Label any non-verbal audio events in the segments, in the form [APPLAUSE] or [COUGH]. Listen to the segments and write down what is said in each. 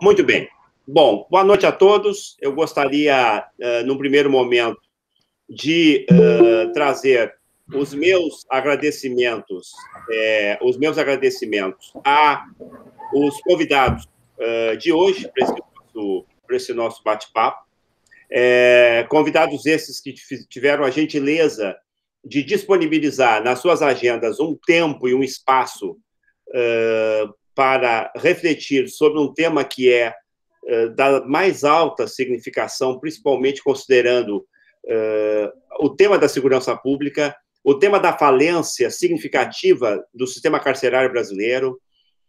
Muito bem. Bom, boa noite a todos. Eu gostaria, uh, num primeiro momento, de uh, trazer os meus agradecimentos, é, os meus agradecimentos a os convidados uh, de hoje para esse nosso, nosso bate-papo. Convidados esses que tiveram a gentileza de disponibilizar nas suas agendas um tempo e um espaço uh, para refletir sobre um tema que é uh, da mais alta significação, principalmente considerando o tema da segurança pública, o tema da falência significativa do sistema carcerário brasileiro,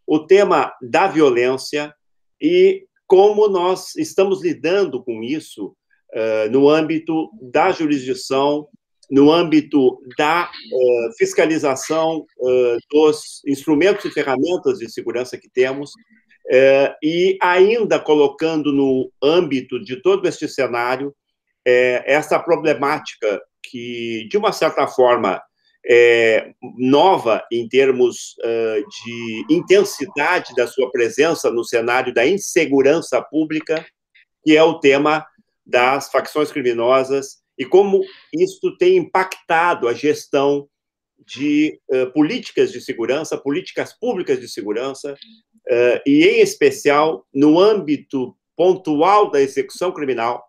o tema da violência e como nós estamos lidando com isso uh, no âmbito da jurisdição, no âmbito da uh, fiscalização uh, dos instrumentos e ferramentas de segurança que temos, e ainda colocando no âmbito de todo este cenário essa problemática que, de uma certa forma, é, nova em termos de intensidade da sua presença no cenário da insegurança pública, que é o tema das facções criminosas e como isso tem impactado a gestão de uh, políticas de segurança, políticas públicas de segurança, uh, e em especial no âmbito pontual da execução criminal,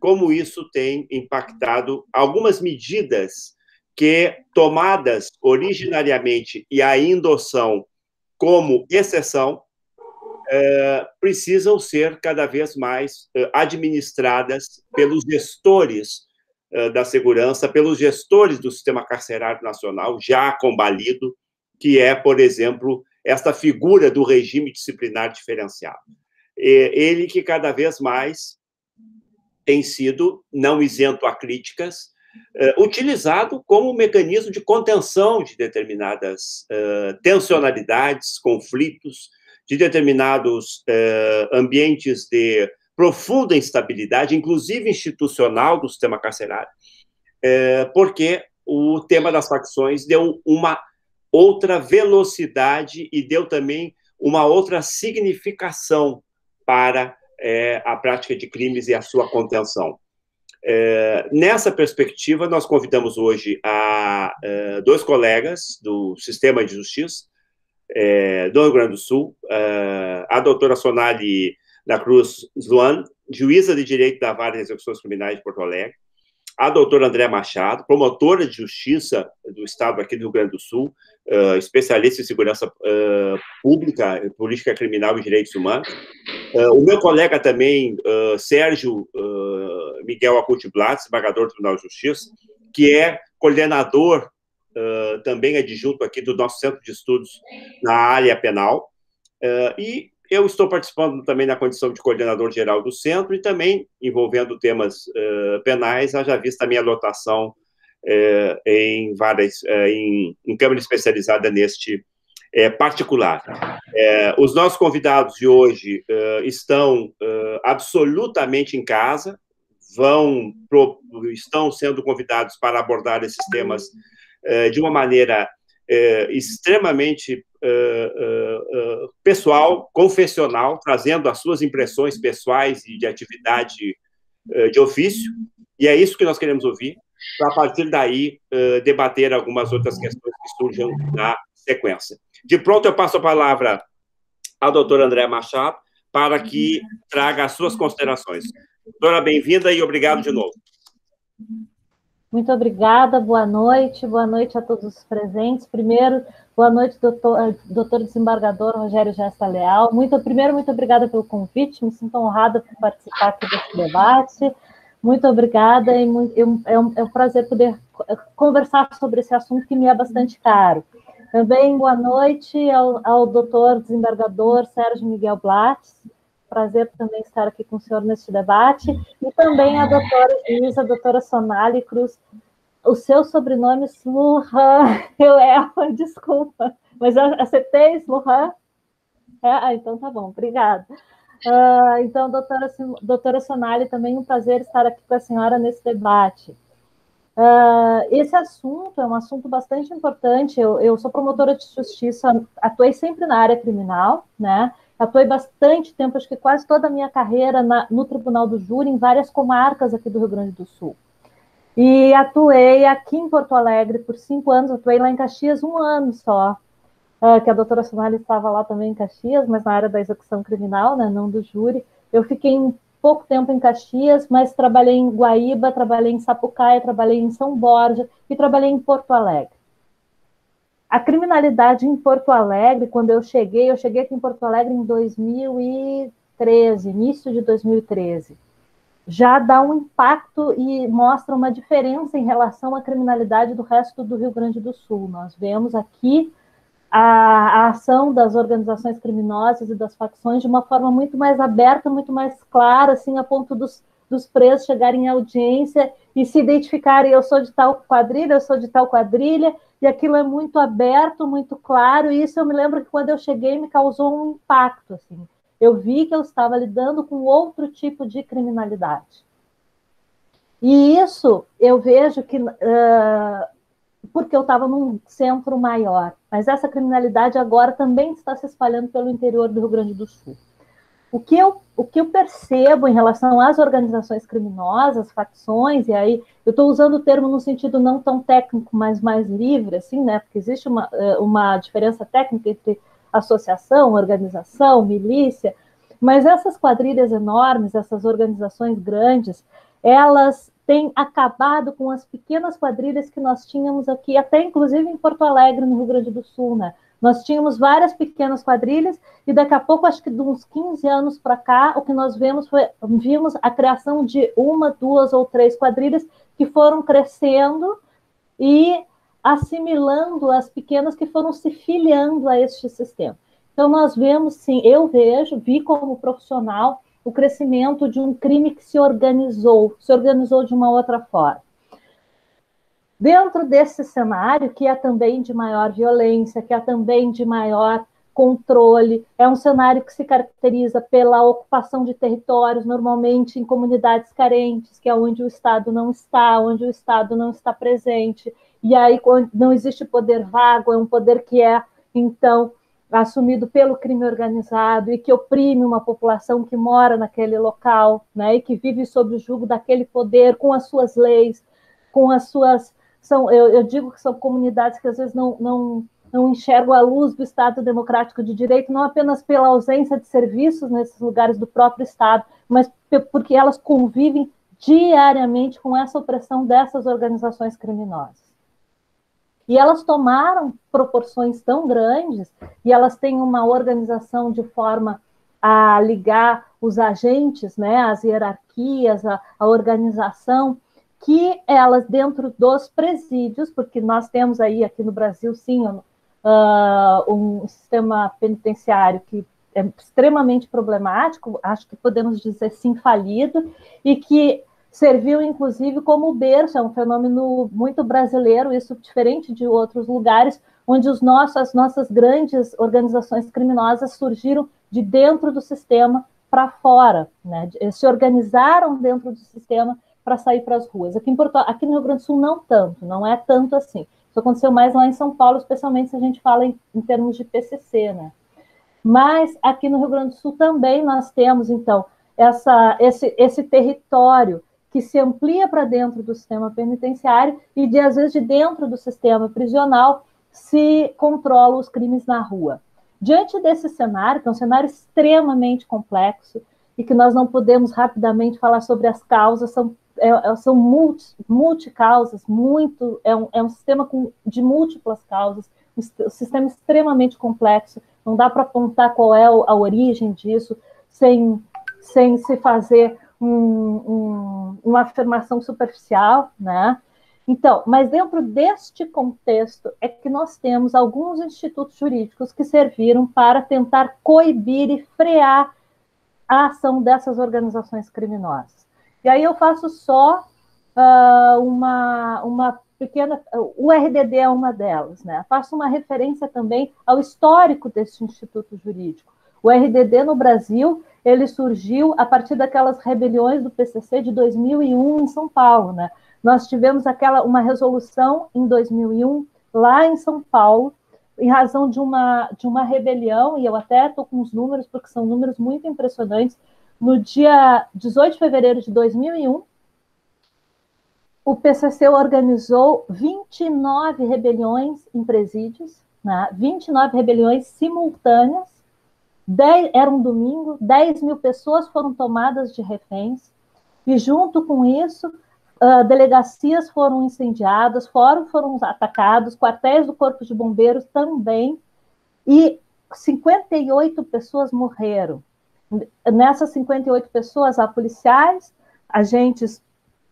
como isso tem impactado algumas medidas que, tomadas originariamente e ainda são como exceção, é, precisam ser cada vez mais é, administradas pelos gestores da segurança, pelos gestores do sistema carcerário nacional, já combalido, que é, por exemplo, esta figura do regime disciplinar diferenciado. Ele que cada vez mais tem sido, não isento a críticas, uh, utilizado como mecanismo de contenção de determinadas uh, tensionalidades, conflitos, de determinados ambientes de profunda instabilidade, inclusive institucional do sistema carcerário, porque o tema das facções deu uma outra velocidade e deu também uma outra significação para é, a prática de crimes e a sua contenção. É, nessa perspectiva, nós convidamos hoje a, é, dois colegas do Sistema de Justiça é, do Rio Grande do Sul, é, a doutora Sonali da Cruz Zuan, juíza de Direito da Vara de Execuções Criminais de Porto Alegre, a doutora André Machado, promotora de justiça do Estado aqui do Rio Grande do Sul, uh, especialista em segurança uh, pública, política criminal e direitos humanos. Uh, o meu colega também, Sérgio Miguel Acuti Blatz, embargador do Tribunal de Justiça, que é coordenador também adjunto aqui do nosso Centro de Estudos na área penal. e eu estou participando também na condição de coordenador geral do centro e também envolvendo temas uh, penais, haja vista a minha lotação uh, em várias, uh, em, em câmara especializada neste particular. os nossos convidados de hoje estão absolutamente em casa, vão pro, estão sendo convidados para abordar esses temas de uma maneira extremamente uh, uh, pessoal, confessional, trazendo as suas impressões pessoais e de atividade de ofício, e é isso que nós queremos ouvir, para a partir daí debater algumas outras questões que surjam na sequência. De pronto, eu passo a palavra à doutora André Machado para que traga as suas considerações. Doutora, bem-vinda e obrigado de novo. Muito obrigada, boa noite, boa noite a todos os presentes. Primeiro, boa noite, doutor, eh, doutor desembargador Rogério Gesta Leal. Muito, primeiro, muito obrigada pelo convite, me sinto honrada por participar aqui desse debate. Muito obrigada e muito, é, um, é um prazer poder eh, conversar sobre esse assunto que me é bastante caro. Também boa noite ao, ao doutor desembargador Sérgio Miguel Blatz, prazer também estar aqui com o senhor neste debate, e também a doutora Isa, a doutora Sonali Cruz. O seu sobrenome é Sluhan, [LAUGHS] eu erro, desculpa, mas eu acertei Sluhan? É? Ah, então tá bom, obrigada. Uh, então, doutora, doutora Sonali, também um prazer estar aqui com a senhora nesse debate. Uh, esse assunto é um assunto bastante importante. Eu, eu, sou promotora de justiça, atuei sempre na área criminal, né? Atuei bastante tempo, acho que quase toda a minha carreira na, no Tribunal do Júri, em várias comarcas aqui do Rio Grande do Sul. E atuei aqui em Porto Alegre por cinco anos, atuei lá em Caxias um ano só, uh, que a doutora Sonali estava lá também em Caxias, mas na área da execução criminal, né, não do júri. Eu fiquei um pouco tempo em Caxias, mas trabalhei em Guaíba, trabalhei em Sapucaia, trabalhei em São Borja e trabalhei em Porto Alegre. A criminalidade em Porto Alegre, quando eu cheguei, eu cheguei aqui em Porto Alegre em 2013, início de 2013 já dá um impacto e mostra uma diferença em relação à criminalidade do resto do Rio Grande do Sul. Nós vemos aqui a, a, ação das organizações criminosas e das facções de uma forma muito mais aberta, muito mais clara, assim, a ponto dos, dos presos chegarem em audiência e se identificarem, eu sou de tal quadrilha, eu sou de tal quadrilha, e aquilo é muito aberto, muito claro, e isso eu me lembro que quando eu cheguei me causou um impacto, assim, eu vi que eu estava lidando com outro tipo de criminalidade. E isso eu vejo que uh, porque eu estava num centro maior, mas essa criminalidade agora também está se espalhando pelo interior do Rio Grande do Sul. O que eu, o que eu percebo em relação às organizações criminosas, facções, e aí eu estou usando o termo no sentido não tão técnico, mas mais livre, assim, né? Porque existe uma, uma diferença técnica entre associação, organização, milícia, mas essas quadrilhas enormes, essas organizações grandes, elas têm acabado com as pequenas quadrilhas que nós tínhamos aqui, até inclusive em Porto Alegre, no Rio Grande do Sul, né? Nós tínhamos várias pequenas quadrilhas e daqui a pouco, acho que de uns 15 anos para cá, o que nós vemos foi vimos a criação de uma, duas ou três quadrilhas que foram crescendo e assimilando as pequenas que foram se filiando a este sistema. Então, nós vemos, sim, eu vejo, vi como profissional o crescimento de um crime que se organizou, se organizou de uma outra forma. Dentro desse cenário, que é também de maior violência, que é também de maior controle, é um cenário que se caracteriza pela ocupação de territórios, normalmente em comunidades carentes, que é onde o Estado não está, onde o Estado não está presente, e aí não existe poder vago, é um poder que é, então, assumido pelo crime organizado e que oprime uma população que mora naquele local, né, e que vive sob o jugo daquele poder, com as suas leis, com as suas. São, eu, eu digo que são comunidades que às vezes não, não, não enxergam a luz do Estado democrático de direito, não apenas pela ausência de serviços nesses lugares do próprio Estado, mas porque elas convivem diariamente com essa opressão dessas organizações criminosas. E elas tomaram proporções tão grandes e elas têm uma organização de forma a ligar os agentes, né, as hierarquias, a, a organização, que elas, dentro dos presídios, porque nós temos aí aqui no Brasil, sim, uh, um sistema penitenciário que é extremamente problemático, acho que podemos dizer sim falido, e que serviu inclusive como berço, é um fenômeno muito brasileiro, isso diferente de outros lugares, onde os nossos, as nossas grandes organizações criminosas surgiram de dentro do sistema para fora, né? se organizaram dentro do sistema para sair para as ruas. Aqui, em Porto, aqui no Rio Grande do Sul não tanto, não é tanto assim. Isso aconteceu mais lá em São Paulo, especialmente se a gente fala em, em termos de PCC, né? Mas aqui no Rio Grande do Sul também nós temos, então, essa, esse, esse território que se amplia para dentro do sistema penitenciário e, de, às vezes, de dentro do sistema prisional, se controla os crimes na rua. Diante desse cenário, que é um cenário extremamente complexo e que nós não podemos rapidamente falar sobre as causas, são, é, é são multi, multicausas, muito, é um, é um sistema com, de múltiplas causas, um sistema extremamente complexo, não dá para apontar qual é a origem disso sem, sem se fazer um, um, uma afirmação superficial, né? Então, mas dentro deste contexto é que nós temos alguns institutos jurídicos que serviram para tentar coibir e frear a ação dessas organizações criminosas. E aí eu faço só uh, uma, uma pequena. O RDD é uma delas, né? Faço uma referência também ao histórico desse instituto jurídico. O RDD no Brasil ele surgiu a partir daquelas rebeliões do PCC de 2001 em São Paulo, né? Nós tivemos aquela uma resolução em 2001 lá em São Paulo em razão de uma, de uma rebelião, e eu até estou com os números, porque são números muito impressionantes. No dia 18 de fevereiro de 2001, o PCC organizou 29 rebeliões em presídios, né? 29 rebeliões simultâneas. 10, era um domingo, 10 mil pessoas foram tomadas de reféns, e junto com isso, uh, delegacias foram incendiadas, fóruns foram atacados, quartéis do Corpo de Bombeiros também, e 58 pessoas morreram. Nessas 58 pessoas, há policiais, agentes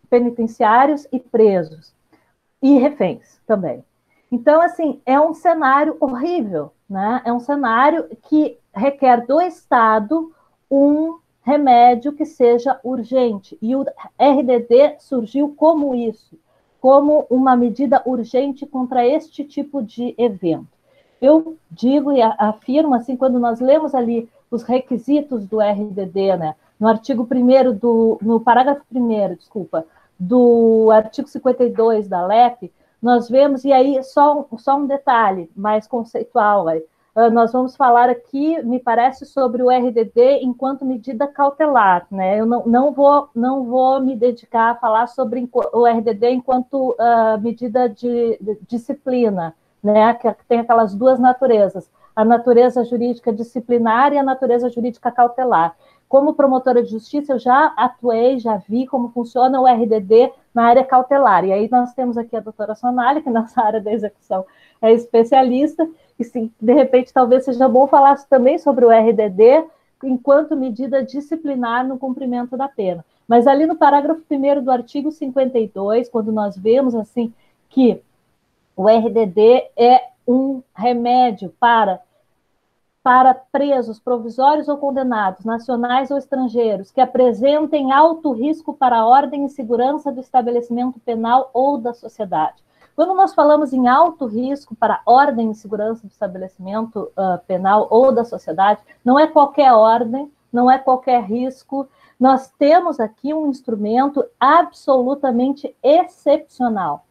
penitenciários e presos, e reféns também. Então, assim, é um cenário horrível, né? É um cenário que requer do Estado um remédio que seja urgente. E o RDD surgiu como isso, como uma medida urgente contra este tipo de evento. Eu digo e afirmo, assim, quando nós lemos ali os requisitos do RDD, né, no artigo 1 do, no parágrafo 1 desculpa, do artigo 52 da LEP, nós vemos, e aí só, só um detalhe mais conceitual, ah, nós vamos falar aqui, me parece, sobre o RDD enquanto medida cautelar, né? Eu não, não, vou, não vou me dedicar a falar sobre o RDD enquanto uh, medida de, de, disciplina, né? Que tem aquelas duas naturezas, a natureza jurídica disciplinar e a natureza jurídica cautelar. Como promotora de justiça, eu já atuei, já vi como funciona o RDD na área cautelar. E aí nós temos aqui a doutora Sonali, que [LAUGHS] nessa área da execução é especialista, e sim, de repente talvez seja bom falar também sobre o RDD enquanto medida disciplinar no cumprimento da pena. Mas ali no parágrafo 1 do artigo 52, quando nós vemos assim que o RDD é um remédio para para presos provisórios ou condenados, nacionais ou estrangeiros, que apresentem alto risco para a ordem e segurança do estabelecimento penal ou da sociedade. Quando nós falamos em alto risco para a ordem e segurança do estabelecimento uh, penal ou da sociedade, não é qualquer ordem, não é qualquer risco. Nós temos aqui um instrumento absolutamente excepcional.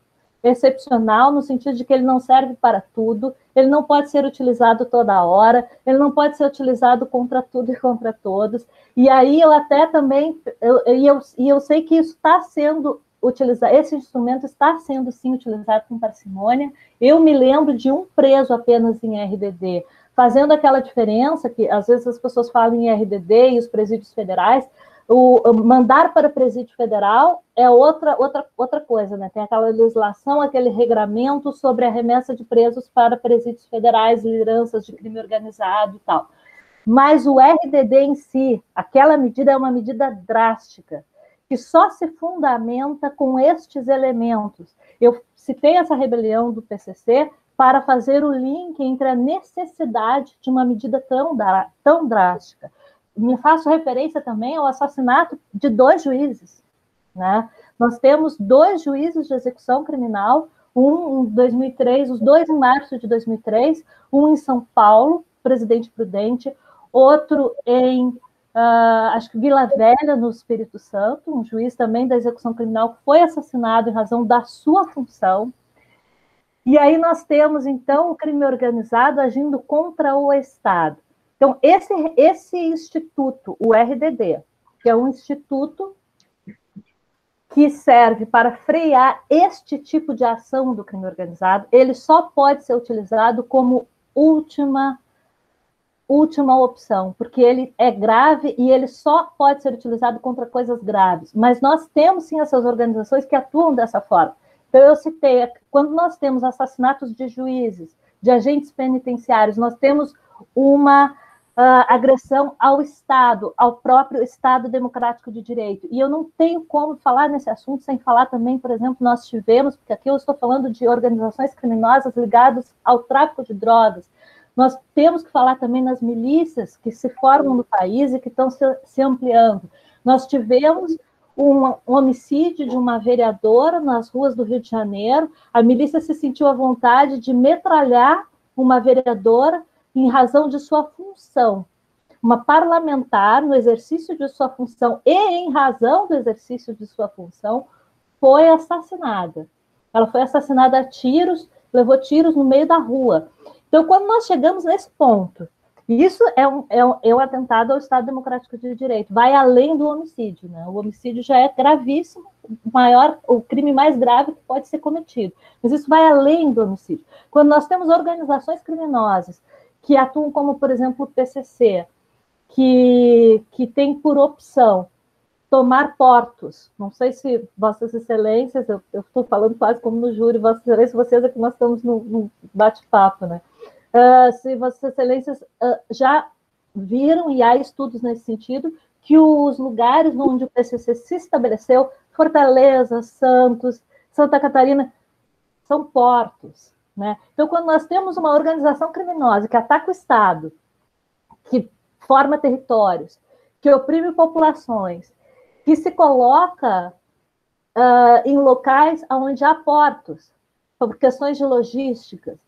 Excepcional no sentido de que ele não serve para tudo, ele não pode ser utilizado toda hora, ele não pode ser utilizado contra tudo [LAUGHS] e contra todos. E aí eu até também, eu, eu, e eu sei que isso está sendo utilizar, esse instrumento está sendo sim utilizado com parcimônia. Eu me lembro de um preso apenas em RDD, fazendo aquela diferença que às vezes as pessoas falam em RDD e os presídios federais. O, mandar para presídio federal é outra, outra, outra coisa, né? Tem aquela legislação, aquele regramento sobre a remessa de presos para presídios federais, lideranças de crime organizado e tal. Mas o RDD em si, aquela medida é uma medida drástica que só se fundamenta com estes elementos. Eu citei essa rebelião do PCC para fazer o link entre a necessidade de uma medida tão, tão drástica. Me faço referência também ao assassinato de dois juízes. Né? Nós temos dois juízes de execução criminal, um em 2003, os dois em março de 2003, um em São Paulo, Presidente Prudente, outro em Uh, acho que Vila Velha, no Espírito Santo, um juiz também da execução criminal, foi assassinado em razão da sua função. E aí nós temos, então, o crime organizado agindo contra o Estado. Então, esse, esse instituto, o RDD, que é um instituto que serve para frear este tipo de ação do crime organizado, ele só pode ser utilizado como última última opção, porque ele é grave e ele só pode ser utilizado contra coisas graves. Mas nós temos sim essas organizações que atuam dessa forma. Então, eu citei, quando nós temos assassinatos de juízes, de agentes penitenciários, nós temos uma uh, agressão ao Estado, ao próprio Estado democrático de direito. E eu não tenho como falar nesse assunto sem falar também, por exemplo, nós tivemos, porque aqui eu estou falando de organizações criminosas ligadas ao tráfico de drogas, nós temos que falar também nas milícias que se formam no país e que estão se, se ampliando. Nós tivemos um, homicídio de uma vereadora nas ruas do Rio de Janeiro. A milícia se sentiu à vontade de metralhar uma vereadora em razão de sua função. Uma parlamentar, no exercício de sua função e em razão do exercício de sua função, foi assassinada. Ela foi assassinada a tiros, levou tiros no meio da rua. Então, quando nós chegamos nesse ponto, isso é um, é, um, é um atentado ao Estado Democrático de Direito, vai além do homicídio, né? O homicídio já é gravíssimo, maior, o crime mais grave que pode ser cometido. Mas isso vai além do homicídio. Quando nós temos organizações criminosas que atuam como, por exemplo, o PCC, que, que tem por opção tomar portos. Não sei se Vossas Excelências, eu estou falando quase como no júri, Vossas Excelências, vocês é que nós estamos no, no bate-papo, né? Uh, se Vossas Excelências uh, já viram, e há estudos nesse sentido, que os lugares onde o PCC se estabeleceu, Fortaleza, Santos, Santa Catarina, são portos. Né? Então, quando nós temos uma organização criminosa que ataca o Estado, que forma territórios, que oprime populações, que se coloca uh, em locais onde há portos, por questões de logísticas,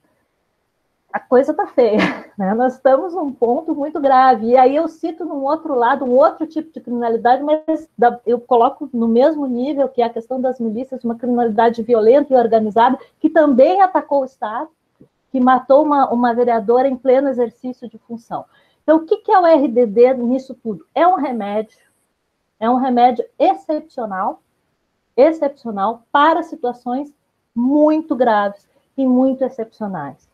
a coisa está feia, [LAUGHS] né? Nós estamos num ponto muito grave. E aí eu cito num outro lado, um outro tipo de criminalidade, mas eu coloco no mesmo nível que é a questão das milícias, uma criminalidade violenta e organizada, que também atacou o Estado, que matou uma, uma vereadora em pleno exercício de função. Então, o que, que é o RDD nisso tudo? É um remédio é um remédio excepcional, excepcional para situações muito graves e muito excepcionais.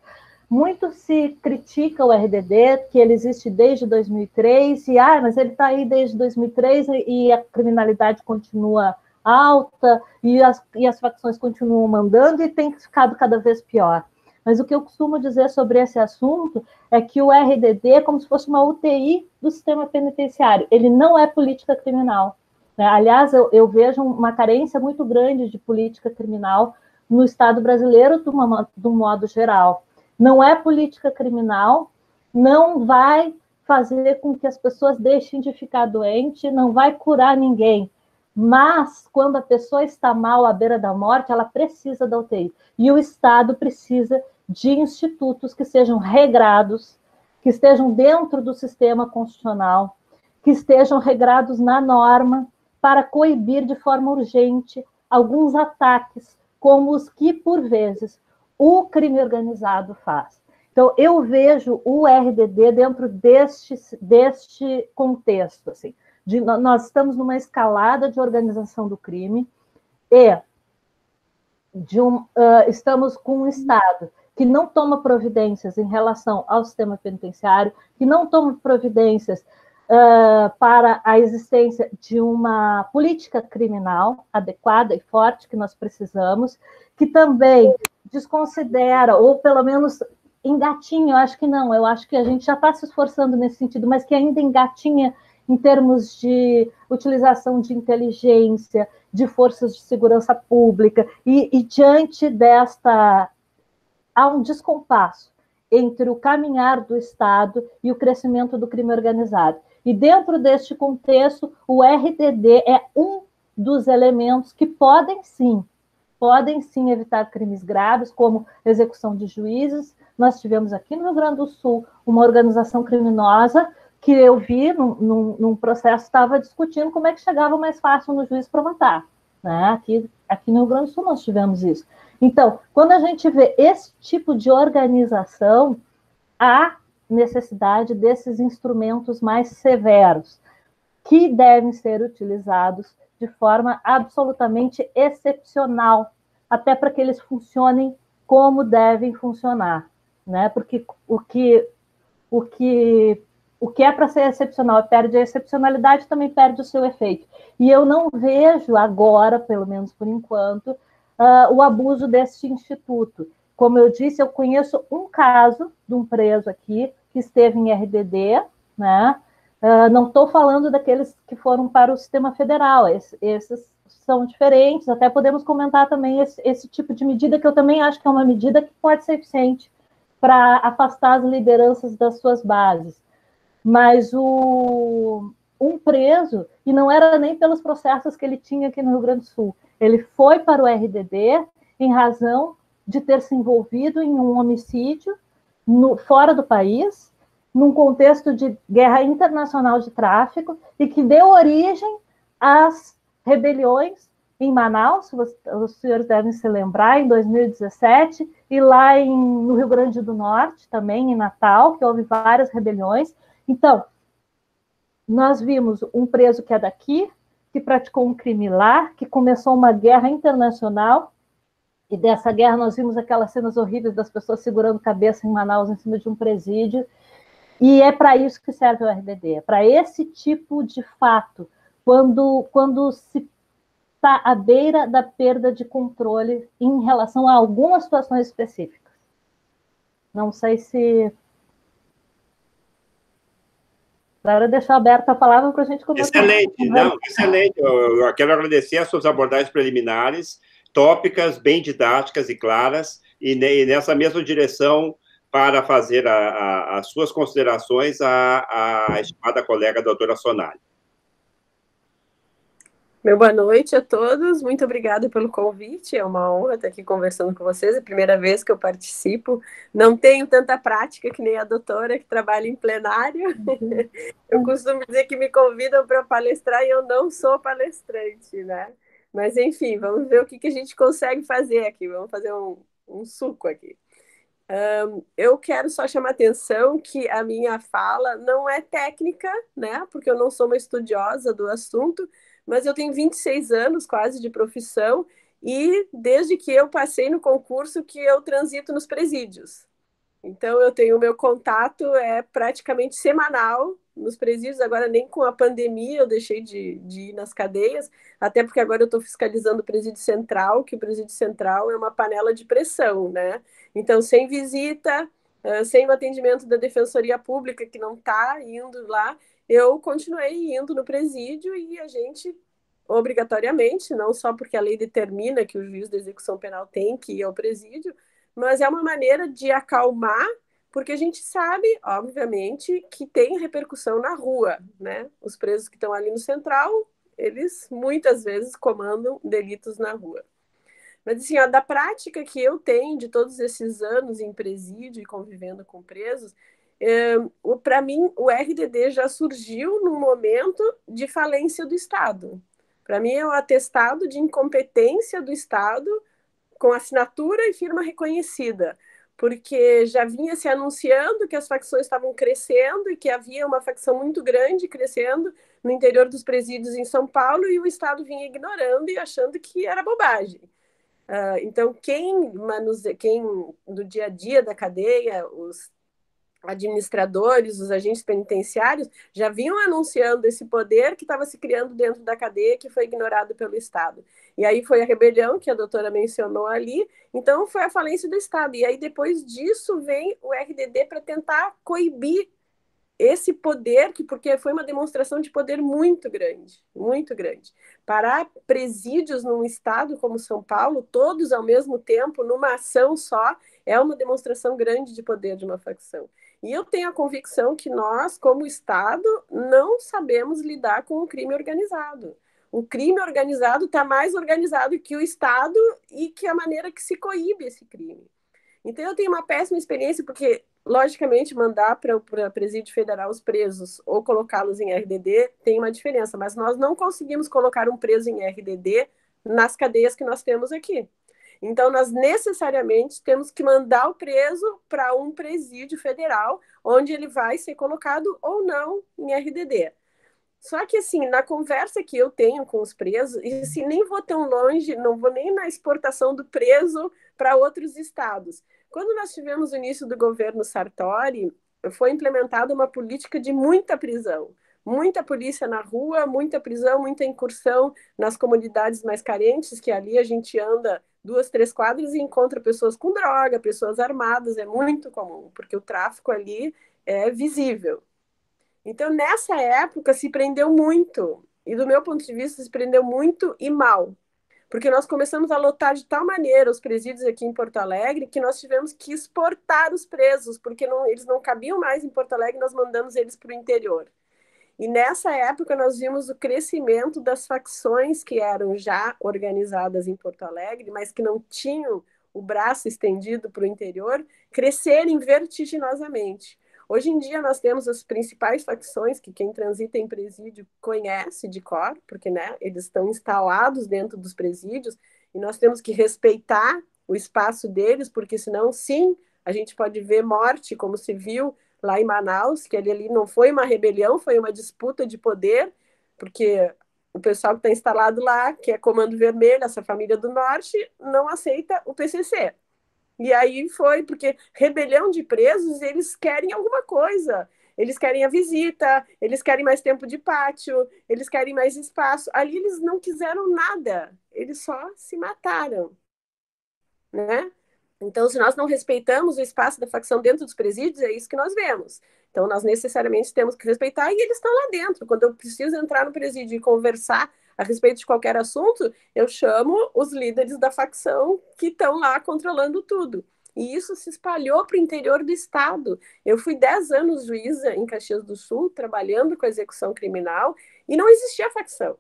Muito se critica o RDD, que ele existe desde 2003, e ah, mas ele está aí desde 2003 e a criminalidade continua alta e as, e as facções continuam mandando e tem ficado cada vez pior. Mas o que eu costumo dizer sobre esse assunto é que o RDD é como se fosse uma UTI do sistema penitenciário. Ele não é política criminal. Né? Aliás, eu, eu, vejo uma carência muito grande de política criminal no Estado brasileiro, de, uma, de um modo geral. Não é política criminal, não vai fazer com que as pessoas deixem de ficar doente, não vai curar ninguém. Mas, quando a pessoa está mal à beira da morte, ela precisa da UTI. E o Estado precisa de institutos que sejam regrados, que estejam dentro do sistema constitucional, que estejam regrados na norma, para coibir de forma urgente alguns ataques, como os que, por vezes, o crime organizado faz. Então, eu vejo o RDD dentro deste, deste contexto. Assim, de, nós estamos numa escalada de organização do crime e um, uh, estamos com um Estado que não toma providências em relação ao sistema penitenciário, que não toma providências uh, para a existência de uma política criminal adequada e forte que nós precisamos, que também desconsidera, ou pelo menos engatinha, eu acho que não, eu acho que a gente já está se esforçando nesse sentido, mas que ainda engatinha em termos de utilização de inteligência, de forças de segurança pública, e, e diante desta há um descompasso entre o caminhar do Estado e o crescimento do crime organizado. E dentro deste contexto, o RTD é um dos elementos que podem sim, podem sim evitar crimes graves, como execução de juízes. Nós tivemos aqui no Rio Grande do Sul uma organização criminosa que eu vi num, num, num processo, estava discutindo como é que chegava mais fácil no juiz para matar. Né? Aqui, aqui no Rio Grande do Sul nós tivemos isso. Então, quando a gente vê esse tipo de organização, há necessidade desses instrumentos mais severos, que devem ser utilizados de forma absolutamente excepcional, até para que eles funcionem como devem funcionar, né? Porque o que o que o que é para ser excepcional perde a excepcionalidade, também perde o seu efeito. E eu não vejo agora, pelo menos por enquanto, uh, o abuso desse instituto. Como eu disse, eu conheço um caso de um preso aqui que esteve em RDD, né? Uh, não estou falando daqueles que foram para o sistema federal, esses, esses são diferentes, até podemos comentar também esse, esse, tipo de medida, que eu também acho que é uma medida que pode ser eficiente para afastar as lideranças das suas bases. Mas o, um preso, e não era nem pelos processos que ele tinha aqui no Rio Grande do Sul, ele foi para o RDD em razão de ter se envolvido em um homicídio no, fora do país, num contexto de guerra internacional de tráfico, e que deu origem às rebeliões em Manaus, os senhores devem se lembrar, em 2017, e lá em, no Rio Grande do Norte, também em Natal, que houve várias rebeliões. Então, nós vimos um preso que é daqui, que praticou um crime lá, que começou uma guerra internacional, e dessa guerra nós vimos aquelas cenas horríveis das pessoas segurando cabeça em Manaus em cima de um presídio, e é para isso que serve o RDD, é para esse tipo de fato, quando, quando se está à beira da perda de controle em relação a algumas situações específicas. Não sei se. Agora deixar aberta a palavra para a gente começar. Excelente, não, excelente. Eu, eu quero agradecer as suas abordagens preliminares, tópicas, bem didáticas e claras, e, nessa mesma direção para fazer a, a, as suas considerações a, a estimada colega doutora Sonali. Meu boa noite a todos, muito obrigada pelo convite, é uma honra estar aqui conversando com vocês, é a primeira vez que eu participo, não tenho tanta prática que nem a doutora que trabalha em plenário, uhum. [LAUGHS] eu costumo dizer que me convidam para palestrar e eu não sou palestrante, né? Mas enfim, vamos ver o que, que a gente consegue fazer aqui, vamos fazer um, um suco aqui. Um, eu quero só chamar atenção que a minha fala não é técnica, né? Porque eu não sou uma estudiosa do assunto, mas eu tenho 26 anos quase de profissão e desde que eu passei no concurso que eu transito nos presídios. Então eu tenho o meu contato é praticamente semanal nos presídios, agora nem com a pandemia eu deixei de, de ir nas cadeias, até porque agora eu estou fiscalizando o presídio central, que o presídio central é uma panela de pressão, né? Então, sem visita, sem o atendimento da Defensoria Pública, que não está indo lá, eu continuei indo no presídio e a gente, obrigatoriamente, não só porque a lei determina que o juiz da execução penal tem que ir ao presídio, mas é uma maneira de acalmar, porque a gente sabe, obviamente, que tem repercussão na rua, né? Os presos que estão ali no central, eles muitas vezes comandam delitos na rua. Mas assim, ó, da prática que eu tenho de todos esses anos em presídio e convivendo com presos, é, para mim, o RDD já surgiu num momento de falência do Estado. Para mim, é um atestado de incompetência do Estado com assinatura e firma reconhecida, porque já vinha se anunciando que as facções estavam crescendo e que havia uma facção muito grande crescendo no interior dos presídios em São Paulo e o Estado vinha ignorando e achando que era bobagem. Uh, então, quem, manuse... quem do dia a dia da cadeia, os administradores, os agentes penitenciários, já vinham anunciando esse poder que estava se criando dentro da cadeia, que foi ignorado pelo Estado. E aí foi a rebelião, que a doutora mencionou ali, então foi a falência do Estado. E aí depois disso vem o RDD para tentar coibir esse poder, que porque foi uma demonstração de poder muito grande, muito grande. Parar presídios num estado como São Paulo, todos ao mesmo tempo, numa ação só, é uma demonstração grande de poder de uma facção. E eu tenho a convicção que nós, como Estado, não sabemos lidar com o crime organizado. O crime organizado está mais organizado que o Estado e que a maneira que se coíbe esse crime. Então, eu tenho uma péssima experiência, porque, logicamente, mandar para o presídio federal os presos ou colocá-los em RDD tem uma diferença, mas nós não conseguimos colocar um preso em RDD nas cadeias que nós temos aqui. Então, nós necessariamente temos que mandar o preso para um presídio federal, onde ele vai ser colocado ou não em RDD. Só que, assim, na conversa que eu tenho com os presos, e assim, nem vou tão longe, não vou nem na exportação do preso para outros estados. Quando nós tivemos o início do governo Sartori, foi implementada uma política de muita prisão muita polícia na rua, muita prisão, muita incursão nas comunidades mais carentes, que ali a gente anda duas, três quadras e encontra pessoas com droga, pessoas armadas, é muito comum, porque o tráfico ali é visível. Então, nessa época, se prendeu muito, e do meu ponto de vista, se prendeu muito e mal, porque nós começamos a lotar de tal maneira os presídios aqui em Porto Alegre que nós tivemos que exportar os presos, porque não, eles não cabiam mais em Porto Alegre, nós mandamos eles para o interior. E nessa época nós vimos o crescimento das facções que eram já organizadas em Porto Alegre, mas que não tinham o braço estendido para o interior, crescerem vertiginosamente. Hoje em dia nós temos as principais facções que quem transita em presídio conhece de cor, porque né, eles estão instalados dentro dos presídios e nós temos que respeitar o espaço deles, porque senão, sim, a gente pode ver morte, como se viu lá em Manaus, que ali não foi uma rebelião, foi uma disputa de poder, porque o pessoal que está instalado lá, que é Comando Vermelho, essa família do Norte, não aceita o PCC. E aí foi porque rebelião de presos, eles querem alguma coisa. Eles querem a visita, eles querem mais tempo de pátio, eles querem mais espaço. Ali eles não quiseram nada, eles só se mataram. Né? Então, se nós não respeitamos o espaço da facção dentro dos presídios, é isso que nós vemos. Então, nós necessariamente temos que respeitar e eles estão lá dentro. Quando eu preciso entrar no presídio e conversar a respeito de qualquer assunto, eu chamo os líderes da facção que estão lá controlando tudo. E isso se espalhou para o interior do estado. Eu fui 10 anos juíza em Caxias do Sul, trabalhando com execução criminal, e não existia facção.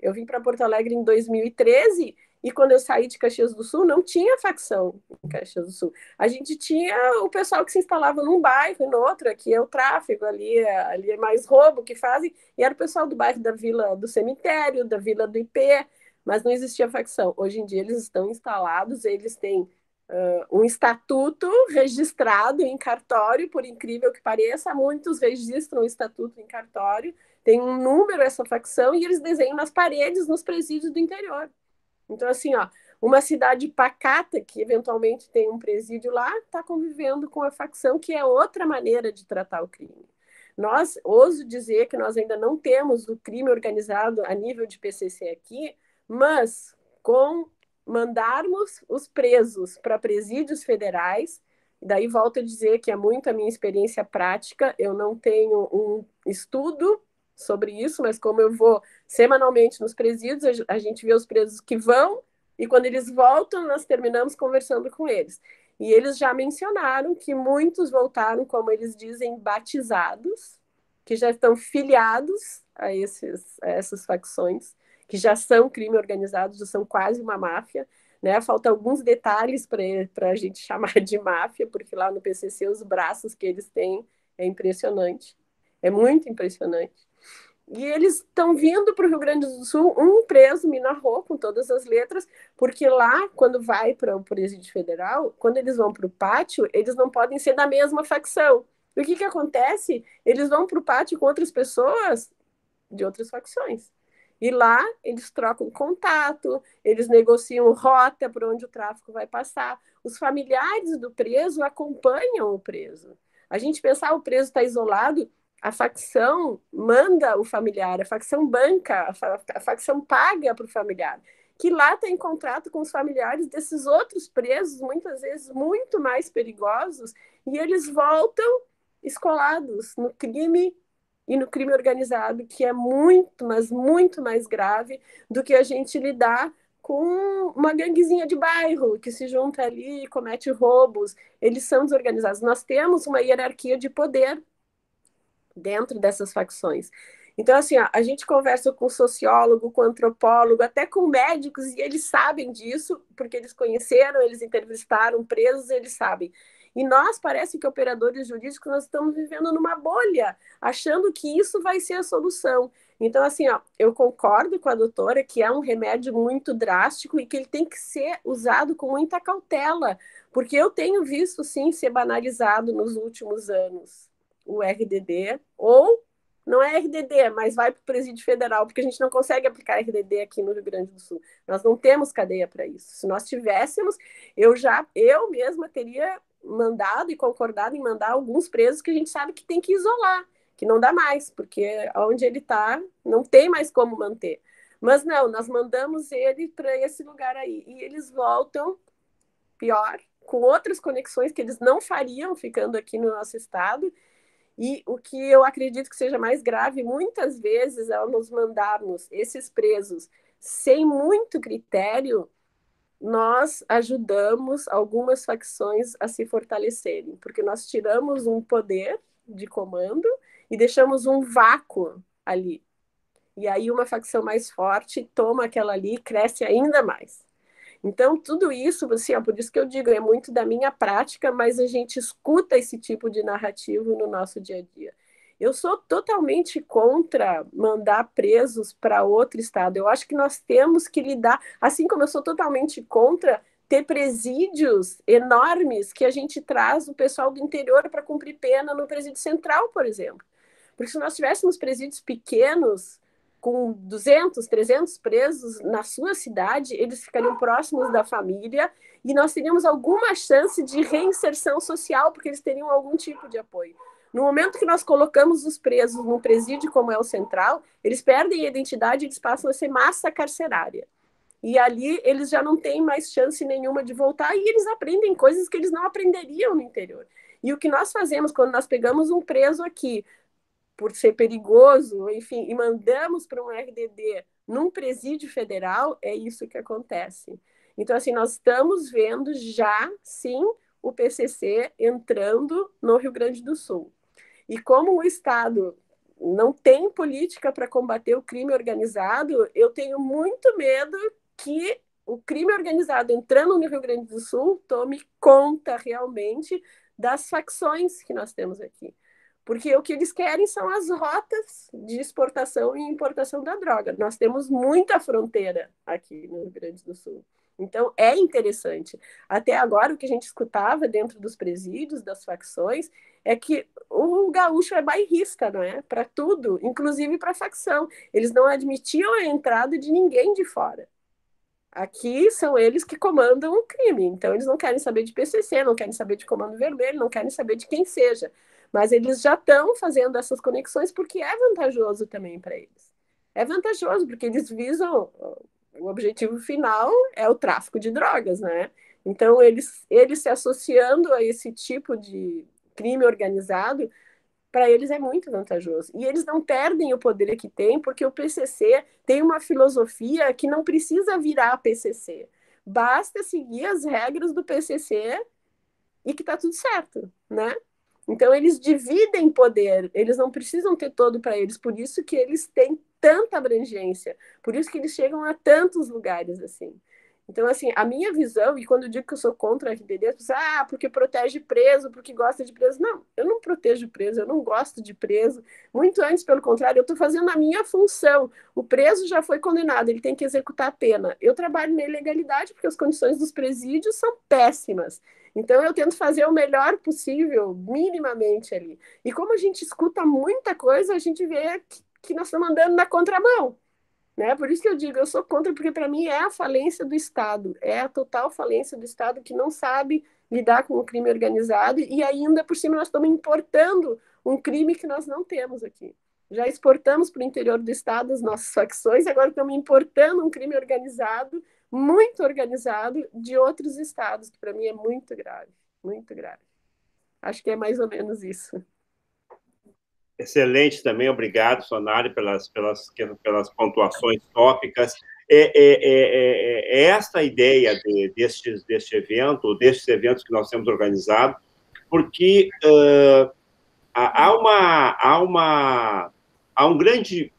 Eu vim para Porto Alegre em 2013 e quando eu saí de Caxias do Sul, não tinha facção em Caxias do Sul. A gente tinha o pessoal que se instalava num bairro e no outro, aqui é o tráfego, ali é, ali é mais roubo que fazem, e era o pessoal do bairro da Vila do Cemitério, da Vila do IP, mas não existia facção. Hoje em dia eles estão instalados, eles têm uh, um estatuto registrado em cartório, por incrível que pareça, muitos registram o estatuto em cartório, tem um número essa facção e eles desenham nas paredes, nos presídios do interior. Então, assim, ó, uma cidade pacata, que eventualmente tem um presídio lá, está convivendo com a facção, que é outra maneira de tratar o crime. Nós, ouso dizer que nós ainda não temos o crime organizado a nível de PCC aqui, mas com mandarmos os presos para presídios federais, daí volto a dizer que é muito a minha experiência prática, eu não tenho um estudo sobre isso, mas como eu vou semanalmente nos presídios, a gente vê os presos que vão e quando eles voltam, nós terminamos conversando com eles. E eles já mencionaram que muitos voltaram, como eles dizem, batizados, que já estão filiados a, esses, a essas facções, que já são crime organizado, já são quase uma máfia. Né? Faltam alguns detalhes para a gente [LAUGHS] chamar de máfia, porque lá no PCC os braços que eles têm é impressionante. É muito impressionante. E eles estão vindo para o Rio Grande do Sul, um preso me narrou com todas as letras, porque lá, quando vai para o presídio federal, quando eles vão para o pátio, eles não podem ser da mesma facção. E o que, que acontece? Eles vão para o pátio com outras pessoas de outras facções. E lá eles trocam contato, eles negociam rota por onde o tráfico vai passar. Os familiares do preso acompanham o preso. A gente pensar o preso está isolado, a facção manda o familiar, a facção banca, a, fa a facção paga para o familiar, que lá está em contrato com os familiares desses outros presos, muitas vezes muito mais perigosos, e eles voltam escolados no crime e no crime organizado, que é muito, mas muito mais grave do que a gente lidar com uma ganguezinha de bairro que se junta ali e comete roubos. Eles são desorganizados. Nós temos uma hierarquia de poder dentro dessas facções. Então, assim, ó, a gente conversa com sociólogo, com antropólogo, até com médicos, e eles sabem disso, porque eles conheceram, eles entrevistaram presos, eles sabem. E nós, parece que operadores jurídicos, nós estamos vivendo numa bolha, achando que isso vai ser a solução. Então, assim, ó, eu concordo com a doutora que é um remédio muito drástico e que ele tem que ser usado com muita cautela, porque eu tenho visto, sim, ser banalizado nos últimos anos o RDD, ou não é RDD, mas vai para o presídio federal, porque a gente não consegue aplicar RDD aqui no Rio Grande do Sul. Nós não temos cadeia para isso. Se nós tivéssemos, eu já, eu mesma teria mandado e concordado em mandar alguns presos que a gente sabe que tem que isolar, que não dá mais, porque onde ele está, não tem mais como manter. Mas não, nós mandamos ele para esse lugar aí. E eles voltam, pior, com outras conexões que eles não fariam ficando aqui no nosso estado e o que eu acredito que seja mais grave, muitas vezes, é nos mandarmos esses presos sem muito critério, nós ajudamos algumas facções a se fortalecerem, porque nós tiramos um poder de comando e deixamos um vácuo ali. E aí uma facção mais forte toma aquela ali e cresce ainda mais. Então, tudo isso, assim, ó, por isso que eu digo, é muito da minha prática, mas a gente escuta esse tipo de narrativo no nosso dia a dia. Eu sou totalmente contra mandar presos para outro estado. Eu acho que nós temos que lidar, assim como eu sou totalmente contra ter presídios enormes que a gente traz o pessoal do interior para cumprir pena no presídio central, por exemplo. Porque se nós tivéssemos presídios pequenos, com 200, 300 presos na sua cidade, eles ficariam próximos da família e nós teríamos alguma chance de reinserção social, porque eles teriam algum tipo de apoio. No momento que nós colocamos os presos num presídio como é o central, eles perdem a identidade e eles passam a ser massa carcerária. E ali eles já não têm mais chance nenhuma de voltar e eles aprendem coisas que eles não aprenderiam no interior. E o que nós fazemos quando nós pegamos um preso aqui, por ser perigoso, enfim, e mandamos para um RDD num presídio federal, é isso que acontece. Então, assim, nós estamos vendo já, sim, o PCC entrando no Rio Grande do Sul. E como o Estado não tem política para combater o crime organizado, eu tenho muito medo que o crime organizado entrando no Rio Grande do Sul tome conta realmente das facções que nós temos aqui. Porque o que eles querem são as rotas de exportação e importação da droga. Nós temos muita fronteira aqui no Rio Grande do Sul. Então, é interessante. Até agora, o que a gente escutava dentro dos presídios, das facções, é que o gaúcho é bairrista, não é? Para tudo, inclusive para facção. Eles não admitiam a entrada de ninguém de fora. Aqui são eles que comandam o crime, então eles não querem saber de PCC, não querem saber de Comando Vermelho, não querem saber de quem seja. Mas eles já estão fazendo essas conexões porque é vantajoso também para eles. É vantajoso porque eles visam o objetivo final é o tráfico de drogas, né? Então eles eles se associando a esse tipo de crime organizado para eles é muito vantajoso. E eles não perdem o poder que têm, porque o PCC tem uma filosofia que não precisa virar PCC. Basta seguir as regras do PCC e que está tudo certo, né? Então eles dividem poder, eles não precisam ter todo para eles, por isso que eles têm tanta abrangência, por isso que eles chegam a tantos lugares assim. Então, assim, a minha visão, e quando eu digo que eu sou contra a RDD, as pessoas, ah, porque protege preso, porque gosta de preso. Não, eu não protejo preso, eu não gosto de preso. Muito antes, pelo contrário, eu estou fazendo a minha função. O preso já foi condenado, ele tem que executar a pena. Eu trabalho na ilegalidade porque as condições dos presídios são péssimas. Então, eu tento fazer o melhor possível, minimamente ali. E como a gente escuta muita coisa, a gente vê que, que nós estamos andando na contramão. Né? Por isso que eu digo, eu sou contra, porque para mim é a falência do Estado, é a total falência do Estado que não sabe lidar com o crime organizado e ainda por cima nós estamos importando um crime que nós não temos aqui. Já exportamos para o interior do Estado as nossas facções, agora estamos importando um crime organizado, muito organizado, de outros estados, que para mim é muito grave, muito grave. Acho que é mais ou menos isso. Excelente também, obrigado, Sonari, pelas, pelas, pelas pontuações tópicas. É, é, é, é, esta a ideia de, deste, deste evento, destes eventos que nós temos organizado, porque uh, há, uma, há, uma, há um grande,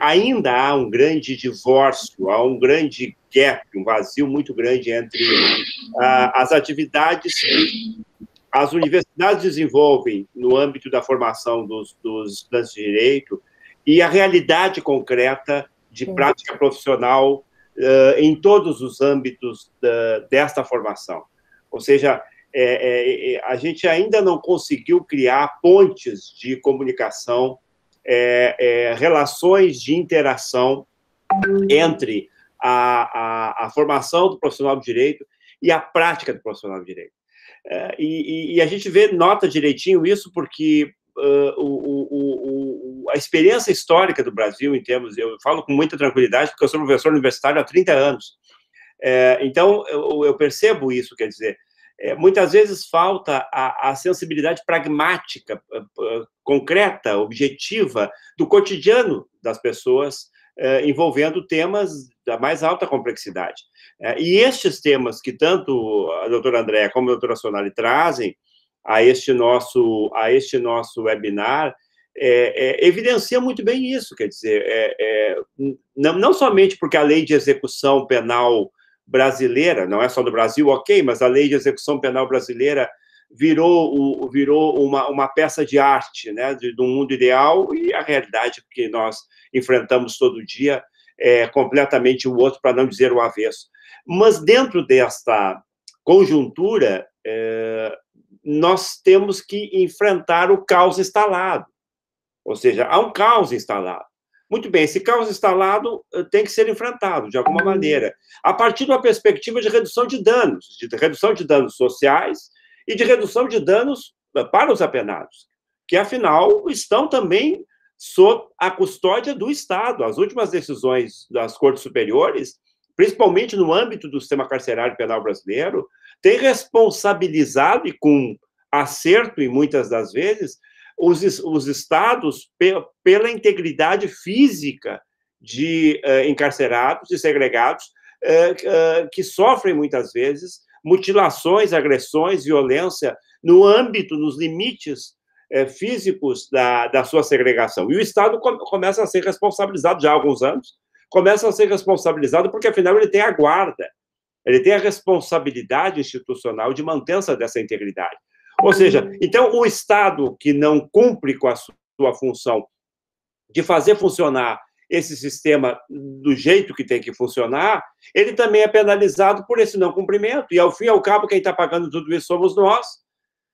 ainda há um grande divórcio, há um grande gap, um vazio muito grande entre uh, as atividades que as universidades desenvolvem no âmbito da formação dos, dos estudantes de direito e a realidade concreta de prática profissional uh, em todos os âmbitos da, desta formação. Ou seja, é, é, a gente ainda não conseguiu criar pontes de comunicação, é, é relações de interação entre a, a, a formação do profissional de direito e a prática do profissional de direito. É, e, e, a gente vê, nota direitinho isso, porque uh, o, o, o, a experiência histórica do Brasil, em termos, eu falo com muita tranquilidade, porque eu sou professor universitário há 30 anos. É, então, eu, eu, percebo isso, quer dizer, é, muitas vezes falta a, a sensibilidade pragmática, concreta, objetiva do cotidiano das pessoas envolvendo temas da mais alta complexidade. É, e estes temas que tanto a doutora Andréa como a doutora Sonali trazem a este nosso, a este nosso webinar, é, é, evidencia muito bem isso, quer dizer, é, é, não, não somente porque a lei de execução penal brasileira, não é só do Brasil, ok, mas a lei de execução penal brasileira virou, o, virou uma, uma peça de arte, né, de, do mundo ideal, e a realidade que nós enfrentamos todo dia é completamente o outro, para não dizer o avesso. Mas dentro desta conjuntura, é, nós temos que enfrentar o caos instalado. Ou seja, há um caos instalado. Muito bem, esse caos instalado eh, tem que ser enfrentado de alguma maneira, a partir de uma perspectiva de redução de danos, de redução de danos sociais e de redução de danos eh, para os apenados, que afinal estão também sob a custódia do Estado. As últimas decisões das cortes superiores, principalmente no âmbito do sistema carcerário penal brasileiro, têm responsabilizado e com acerto, e muitas das vezes, os, os estados pe, pela integridade física de uh, encarcerados e segregados uh, uh, que sofrem muitas vezes mutilações, agressões, violência no âmbito, nos limites físicos da, da sua segregação. E o Estado começa a ser responsabilizado já há alguns anos, começa a ser responsabilizado porque, afinal, ele tem a guarda, ele tem a responsabilidade institucional de mantença dessa integridade. Ou seja, então o Estado que não cumpre com a sua função de fazer funcionar esse sistema do jeito que tem que funcionar, ele também é penalizado por esse não cumprimento. E, ao fim e ao cabo, quem está pagando tudo isso somos nós,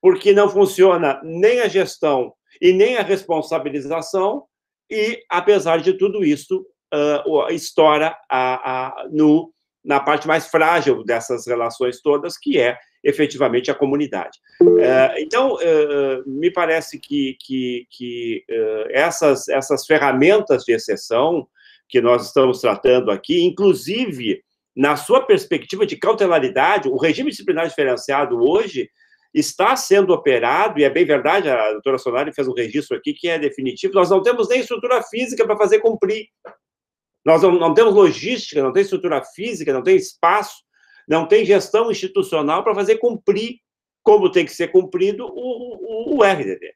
porque não funciona nem a gestão e nem a responsabilização, e, apesar de tudo isso, uh, estoura a, a, no, na parte mais frágil dessas relações todas, que é efetivamente a comunidade. É, então, é, me parece que, que, que essas, essas ferramentas de exceção que nós estamos tratando aqui, inclusive na sua perspectiva de cautelaridade, o regime disciplinar diferenciado hoje está sendo operado, e é bem verdade, a doutora Sonari fez um registro aqui que é definitivo, nós não temos nem estrutura física para fazer cumprir. Nós não, não temos logística, não tem estrutura física, não tem espaço não tem gestão institucional para fazer cumprir como tem que ser cumprido o, o, o RDD.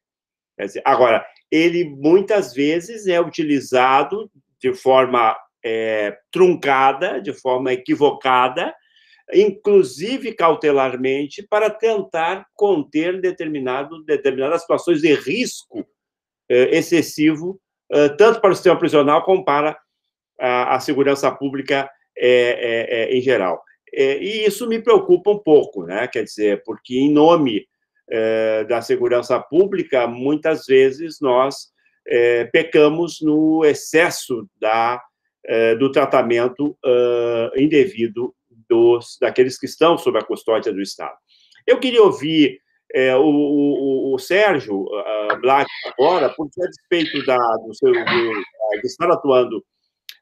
Dizer, agora, ele muitas vezes é utilizado de forma é, truncada, de forma equivocada, inclusive cautelarmente, para tentar conter determinado, determinadas situações de risco é, excessivo, é, tanto para o sistema prisional como para a, a segurança pública é, é, é em geral. É, e isso me preocupa um pouco, né? Quer dizer, porque em nome da segurança pública, muitas vezes nós pecamos no excesso da, do tratamento uh, indevido dos, daqueles que estão sob a custódia do Estado. Eu queria ouvir é, o, o, o, Sérgio uh, Black agora, porque a despeito da, do seu, de estar atuando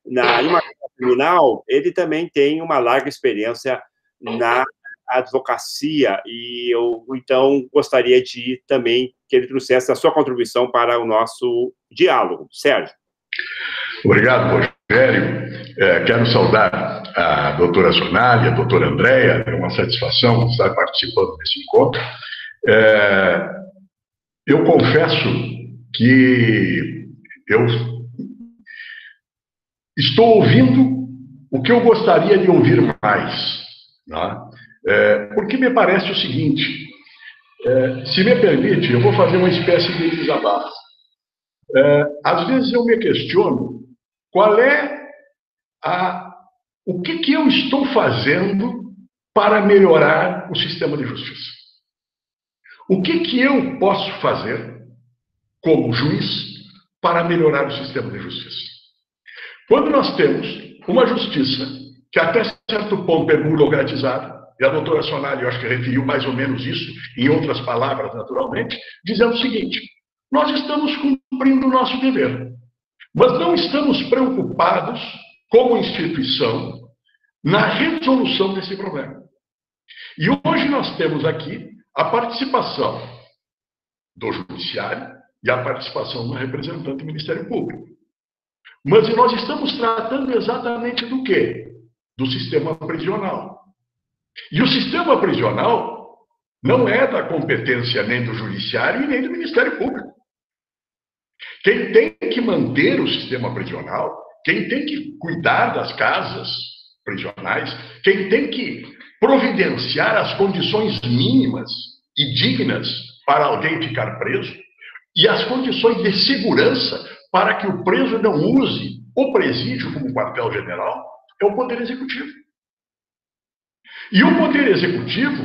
na, uma criminal, ele também tem uma larga experiência na advocacia e eu então gostaria de também que ele trouxesse a sua contribuição para o nosso diálogo. Sérgio. Obrigado, Rogério. É, quero saudar a doutora Sonali, a doutora Andréia, é uma satisfação estar participando desse encontro. É, eu confesso que eu estou ouvindo o que eu gostaria de ouvir mais. Né? É, porque me parece o seguinte: é, se me permite, eu vou fazer uma espécie de desabafo. Às vezes eu me questiono qual é a, o que, que eu estou fazendo para melhorar o sistema de justiça. O que, que eu posso fazer como juiz para melhorar o sistema de justiça? Quando nós temos uma justiça que até certo ponto é burocratizada, e a doutora Sonali, eu acho que referiu mais ou menos isso, em outras palavras, naturalmente, dizendo o seguinte: nós estamos cumprindo o nosso dever, mas não estamos preocupados, como instituição, na resolução desse problema. E hoje nós temos aqui a participação do Judiciário e a participação do representante do Ministério Público. Mas nós estamos tratando exatamente do quê? Do sistema prisional. E o sistema prisional não é da competência nem do judiciário e nem do Ministério Público. Quem tem que manter o sistema prisional, quem tem que cuidar das casas prisionais, quem tem que providenciar as condições mínimas e dignas para alguém ficar preso e as condições de segurança para que o preso não use o presídio como quartel-general é o Poder Executivo. E o Poder Executivo,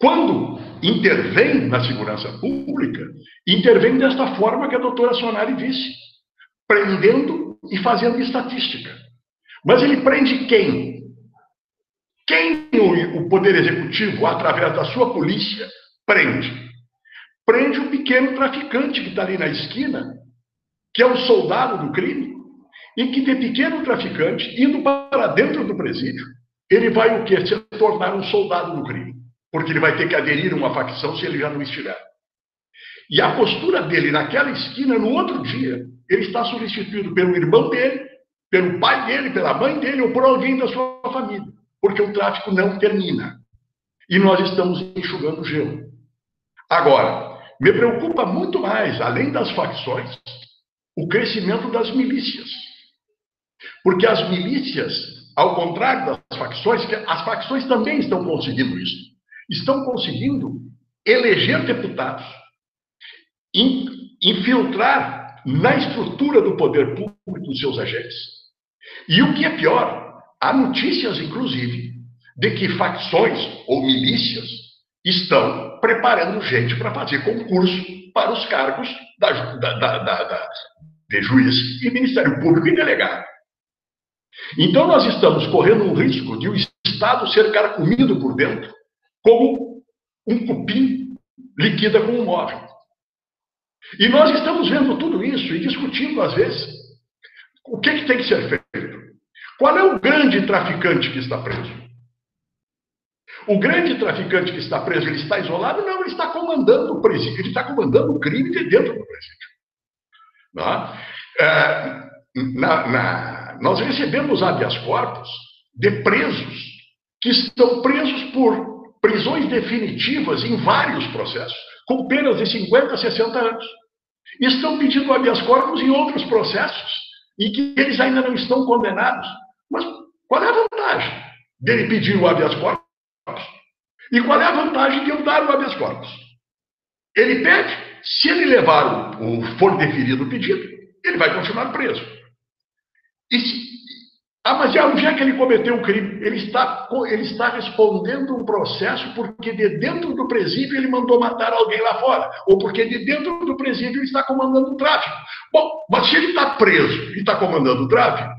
quando intervém na segurança pública, intervém desta forma que a doutora Sonari disse, prendendo e fazendo estatística. Mas ele prende quem? Quem o Poder Executivo, através da sua polícia, prende? Prende o pequeno traficante que está ali na esquina, que é o soldado do crime, e que de pequeno traficante, indo para dentro do presídio, ele vai o quê? Se tornar um soldado do crime. Porque ele vai ter que aderir a uma facção se ele já não estiver. E a postura dele naquela esquina, no outro dia, ele está substituído pelo irmão dele, pelo pai dele, pela mãe dele ou por alguém da sua família. Porque o tráfico não termina. E nós estamos enxugando gelo. Agora, me preocupa muito mais, além das facções, o crescimento das milícias. Porque as milícias, ao contrário das facções, as facções também estão conseguindo isso. Estão conseguindo eleger deputados, infiltrar na estrutura do poder público os seus agentes. E o que é pior, há notícias, inclusive, de que facções ou milícias estão preparando gente para fazer concurso para os cargos da, da, da, da, de juiz e Ministério Público e delegado. Então, nós estamos correndo um risco de o Estado ser carcomido por dentro, como um cupim liquida com um móvel. E nós estamos vendo tudo isso e discutindo, às vezes, o que, que tem que ser feito. Qual é o grande traficante que está preso? O grande traficante que está preso, ele está isolado? Não, ele está comandando o presídio, ele está comandando o crime de dentro do presídio. É, na, na, nós recebemos habeas corpus de presos que estão presos por prisões definitivas em vários processos, com penas de 50 a 60 anos. Estão pedindo habeas corpus em outros processos, em que eles ainda não estão condenados. Mas qual é a vantagem dele pedir o habeas corpus? E qual é a vantagem de eu dar o habeas corpus? Ele pede, se ele levar o, o for deferido o pedido, ele vai continuar preso. E se, ah, mas já que ele cometeu o crime? Ele está, ele está respondendo um processo porque de dentro do presídio ele mandou matar alguém lá fora, ou porque de dentro do presídio ele está comandando o tráfico. Bom, mas se ele está preso e está comandando o tráfico,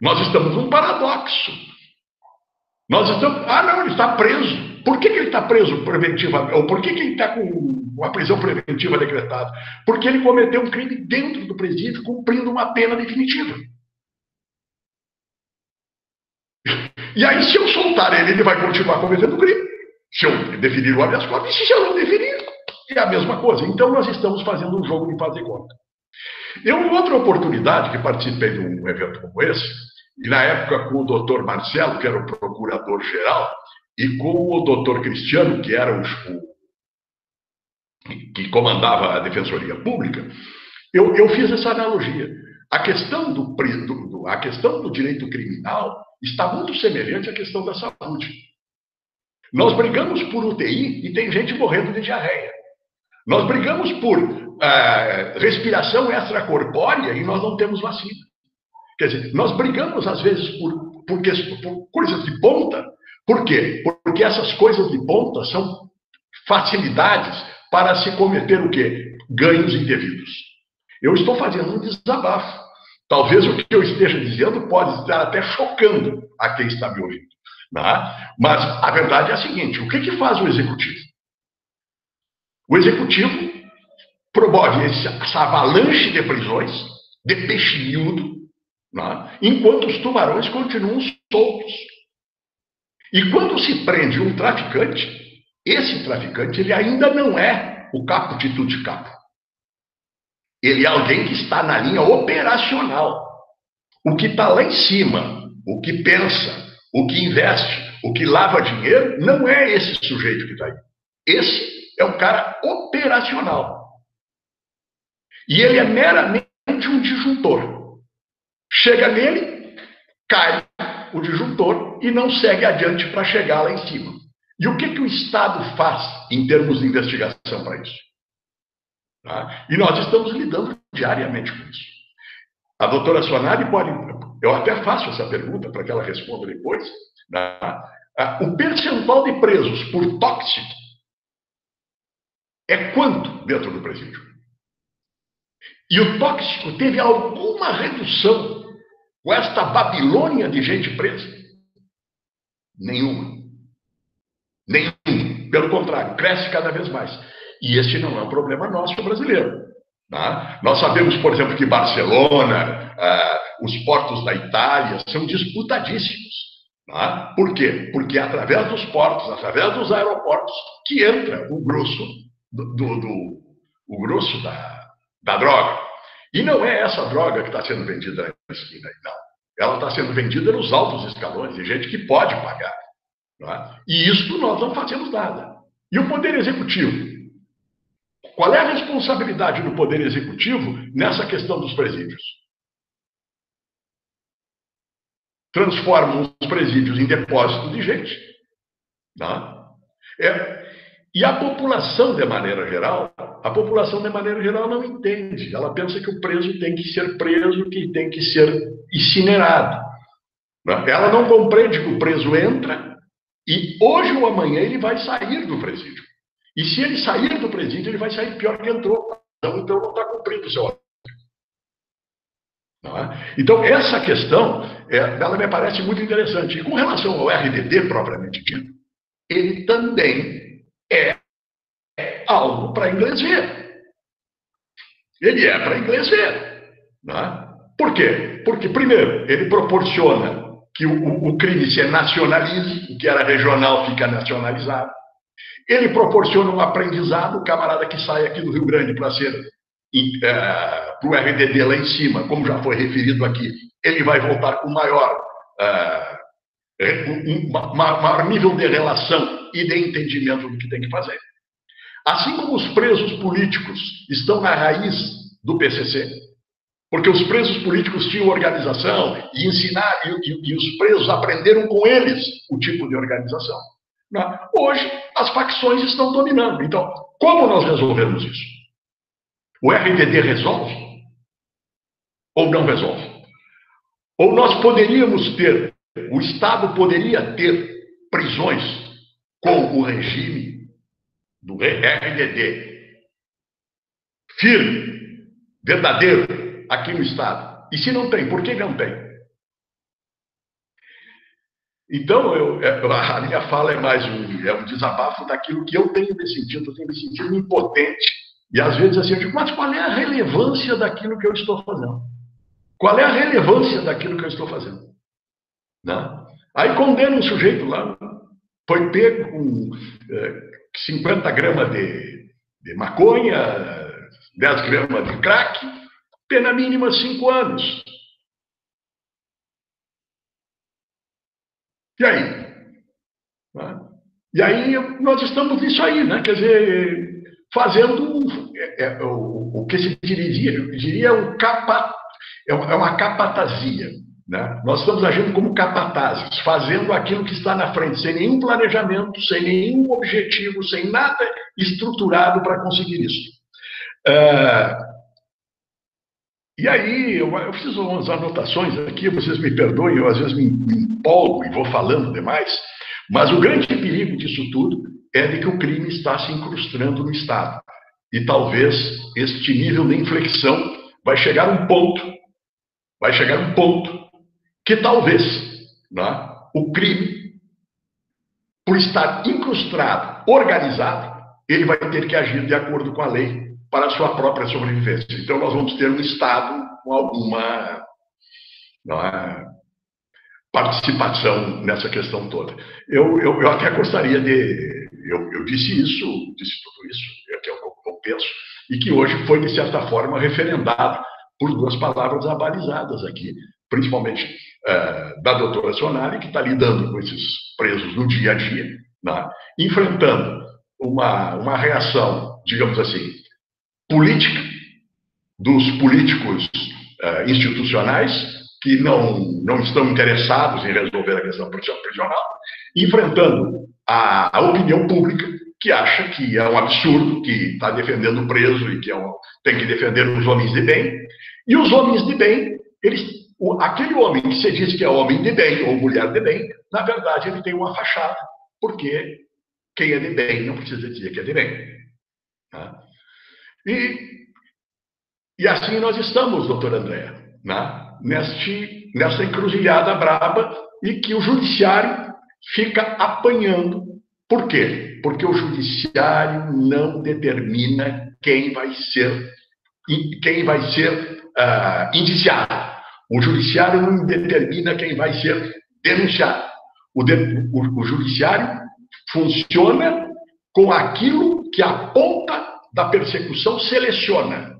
nós estamos num paradoxo. Nós estamos. Ah, não, ele está preso. Por que, que ele está preso preventivamente? Ou por que, que ele está com a prisão preventiva decretada? Porque ele cometeu um crime dentro do presídio, cumprindo uma pena definitiva. E aí, se eu soltar ele, ele vai continuar cometendo crime. Se eu definir o habeas corpus, e se eu não definir, é a mesma coisa. Então, nós estamos fazendo um jogo de fazer conta. Eu, em outra oportunidade, que participei de um evento como esse, e na época com o doutor Marcelo, que era o procurador-geral, e com o doutor Cristiano, que era o, que comandava a Defensoria Pública, eu, eu fiz essa analogia. A questão do, do, a questão do direito criminal está muito semelhante à questão da saúde. Nós brigamos por UTI e tem gente morrendo de diarreia. Nós brigamos por uh, respiração extracorpórea e nós não temos vacina. Quer dizer, nós brigamos às vezes por, por, por coisas de ponta. Por quê? Porque essas coisas de ponta são facilidades para se cometer o quê? Ganhos indevidos. Eu estou fazendo um desabafo. Talvez o que eu esteja dizendo pode estar até chocando a quem está me ouvindo. Né? Mas a verdade é a seguinte: o que, que faz o executivo? O executivo promove essa avalanche de prisões, de peixe miúdo, né? enquanto os tubarões continuam soltos. E quando se prende um traficante, esse traficante ele ainda não é o capo de tudo de capo. Ele é alguém que está na linha operacional. O que está lá em cima, o que pensa, o que investe, o que lava dinheiro, não é esse sujeito que está aí. Esse é um cara operacional. E ele é meramente um disjuntor. Chega nele, cai o disjuntor e não segue adiante para chegar lá em cima. E o que, que o Estado faz em termos de investigação para isso? Tá? E nós estamos lidando diariamente com isso. A doutora Sonari pode. Eu até faço essa pergunta para que ela responda depois. Tá? O percentual de presos por tóxico é quanto dentro do presídio? E o tóxico teve alguma redução com esta Babilônia de gente presa? Nenhuma. Nenhum. Pelo contrário, cresce cada vez mais. E este não é um problema nosso brasileiro. Tá? Nós sabemos, por exemplo, que Barcelona, ah, os portos da Itália são disputadíssimos. Tá? Por quê? Porque é através dos portos, através dos aeroportos, que entra o grosso do, do, do o grosso da, da droga. E não é essa droga que está sendo vendida na esquina, não. Ela está sendo vendida nos altos escalões, de gente que pode pagar. É? E isso nós não fazemos nada. E o Poder Executivo? Qual é a responsabilidade do Poder Executivo nessa questão dos presídios? Transformam os presídios em depósito de gente. Não? É? e a população, de maneira geral, a população, de maneira geral, não entende. Ela pensa que o preso tem que ser preso, que tem que ser incinerado. Ela não compreende que o preso entra e hoje ou amanhã ele vai sair do presídio. E se ele sair do presídio, ele vai sair pior que entrou. Então, então não está cumprindo o seu é? Então, essa questão, é, ela me parece muito interessante. E com relação ao RDD propriamente dito, ele também é algo para inglês ver. Ele é para inglês ver. É? Por quê? Porque, primeiro, ele proporciona que o, o, o crime se nacionalize, o que era regional fica nacionalizado. Ele proporciona um aprendizado, o camarada que sai aqui do Rio Grande para ser é, para o RDD lá em cima, como já foi referido aqui, ele vai voltar com maior, uh, um, maior nível de relação e de entendimento do que tem que fazer. Assim como os presos políticos estão na raiz do PCC, porque os presos políticos tinham organização e ensinar e, e, e os presos aprenderam com eles o tipo de organização. Né? Hoje as facções estão dominando. Então, como nós resolvemos isso? O RDD resolve ou não resolve? Ou nós poderíamos ter, o Estado poderia ter prisões com o regime do RDD firme, verdadeiro, aqui no Estado. E se não tem, por que não tem? Então, eu, é, a minha fala é mais um, é um desabafo daquilo que eu tenho me sentido, eu tenho me sentido impotente. E às vezes assim, eu digo, mas qual é a relevância daquilo que eu estou fazendo? Qual é a relevância daquilo que eu estou fazendo? Não? Aí condena um sujeito lá, foi pego com é, 50 gramas de, de maconha, 10 gramas de crack, Pena mínima cinco anos. E aí? E aí nós estamos nisso aí, né? Quer dizer, fazendo é, é, o, que se diria, diria um capa, é, é uma capatazia. Né? Nós estamos agindo como capatazes, fazendo aquilo que está na frente, sem nenhum planejamento, sem nenhum objetivo, sem nada estruturado para conseguir isso. Uh, e aí, eu, eu fiz umas anotações aqui, vocês me perdoem, eu às vezes me, me empolgo e vou falando demais, mas o grande perigo disso tudo é de que o crime está se incrustando no Estado. E talvez este nível de inflexão vai chegar um ponto, vai chegar um ponto que talvez né, o crime, por estar incrustado, organizado, ele vai ter que agir de acordo com a lei para a sua própria sobrevivência. Então, nós vamos ter um Estado com alguma é, participação nessa questão toda. Eu, eu, eu até gostaria de. Eu, eu, disse isso, disse tudo isso, é que é o que eu penso, e que hoje foi, de certa forma, referendado por duas palavras abalizadas aqui, principalmente é, da doutora Sonari, que está lidando com esses presos no dia a dia, né, enfrentando uma, uma reação, digamos assim, política dos políticos uh, institucionais que não, não estão interessados em resolver a questão prisional, enfrentando a, a opinião pública que acha que é um absurdo, que está defendendo o preso e que é um, tem que defender os homens de bem. E os homens de bem, eles, o, aquele homem que se diz que é homem de bem ou mulher de bem, na verdade ele tem uma fachada, porque quem é de bem não precisa dizer que é de bem. Tá? E, e assim nós estamos, doutor André, né? Neste, nessa encruzilhada braba e que o judiciário fica apanhando. Por quê? Porque o judiciário não determina quem vai ser quem vai ser uh, indiciado. O judiciário não determina quem vai ser denunciado. O, de, o, o judiciário funciona com aquilo que a ponta da persecução seleciona.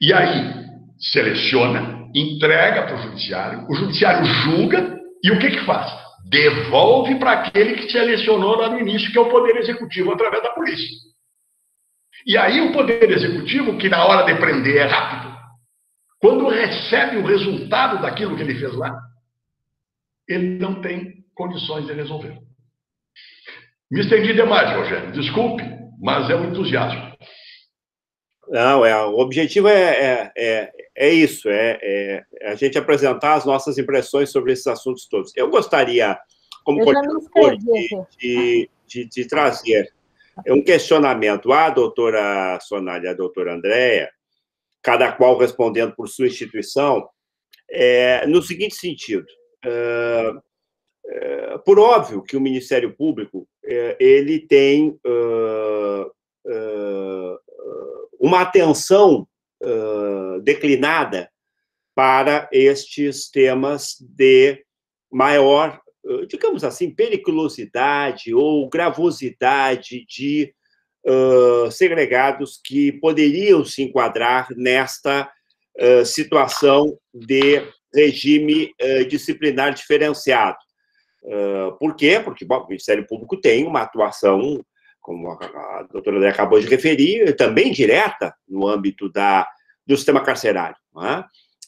E aí, seleciona, entrega para o judiciário, o judiciário julga e o que, que faz? Devolve para aquele que selecionou lá no início, que é o Poder Executivo, através da polícia. E aí o Poder Executivo, que na hora de prender é rápido, quando recebe o resultado daquilo que ele fez lá, ele não tem condições de resolver. Me estendi demais, Rogério, desculpe, mas é um entusiasmo. Não, é, o objetivo é, é, é, é isso, é, é, a gente apresentar as nossas impressões sobre esses assuntos todos. Eu gostaria, como coordenador, de, de, de, de, trazer um questionamento à doutora Sonália e à doutora Andréia, cada qual respondendo por sua instituição, é, no seguinte sentido. É, por óbvio que o Ministério Público é, ele tem uh, uh, uma atenção uh, declinada para estes temas de maior, digamos assim, periculosidade ou gravosidade de segregados que poderiam se enquadrar nesta situação de regime disciplinar diferenciado. Por quê? Porque bom, o Ministério Público tem uma atuação como a, doutora André acabou de referir, também direta no âmbito da, do sistema carcerário. É?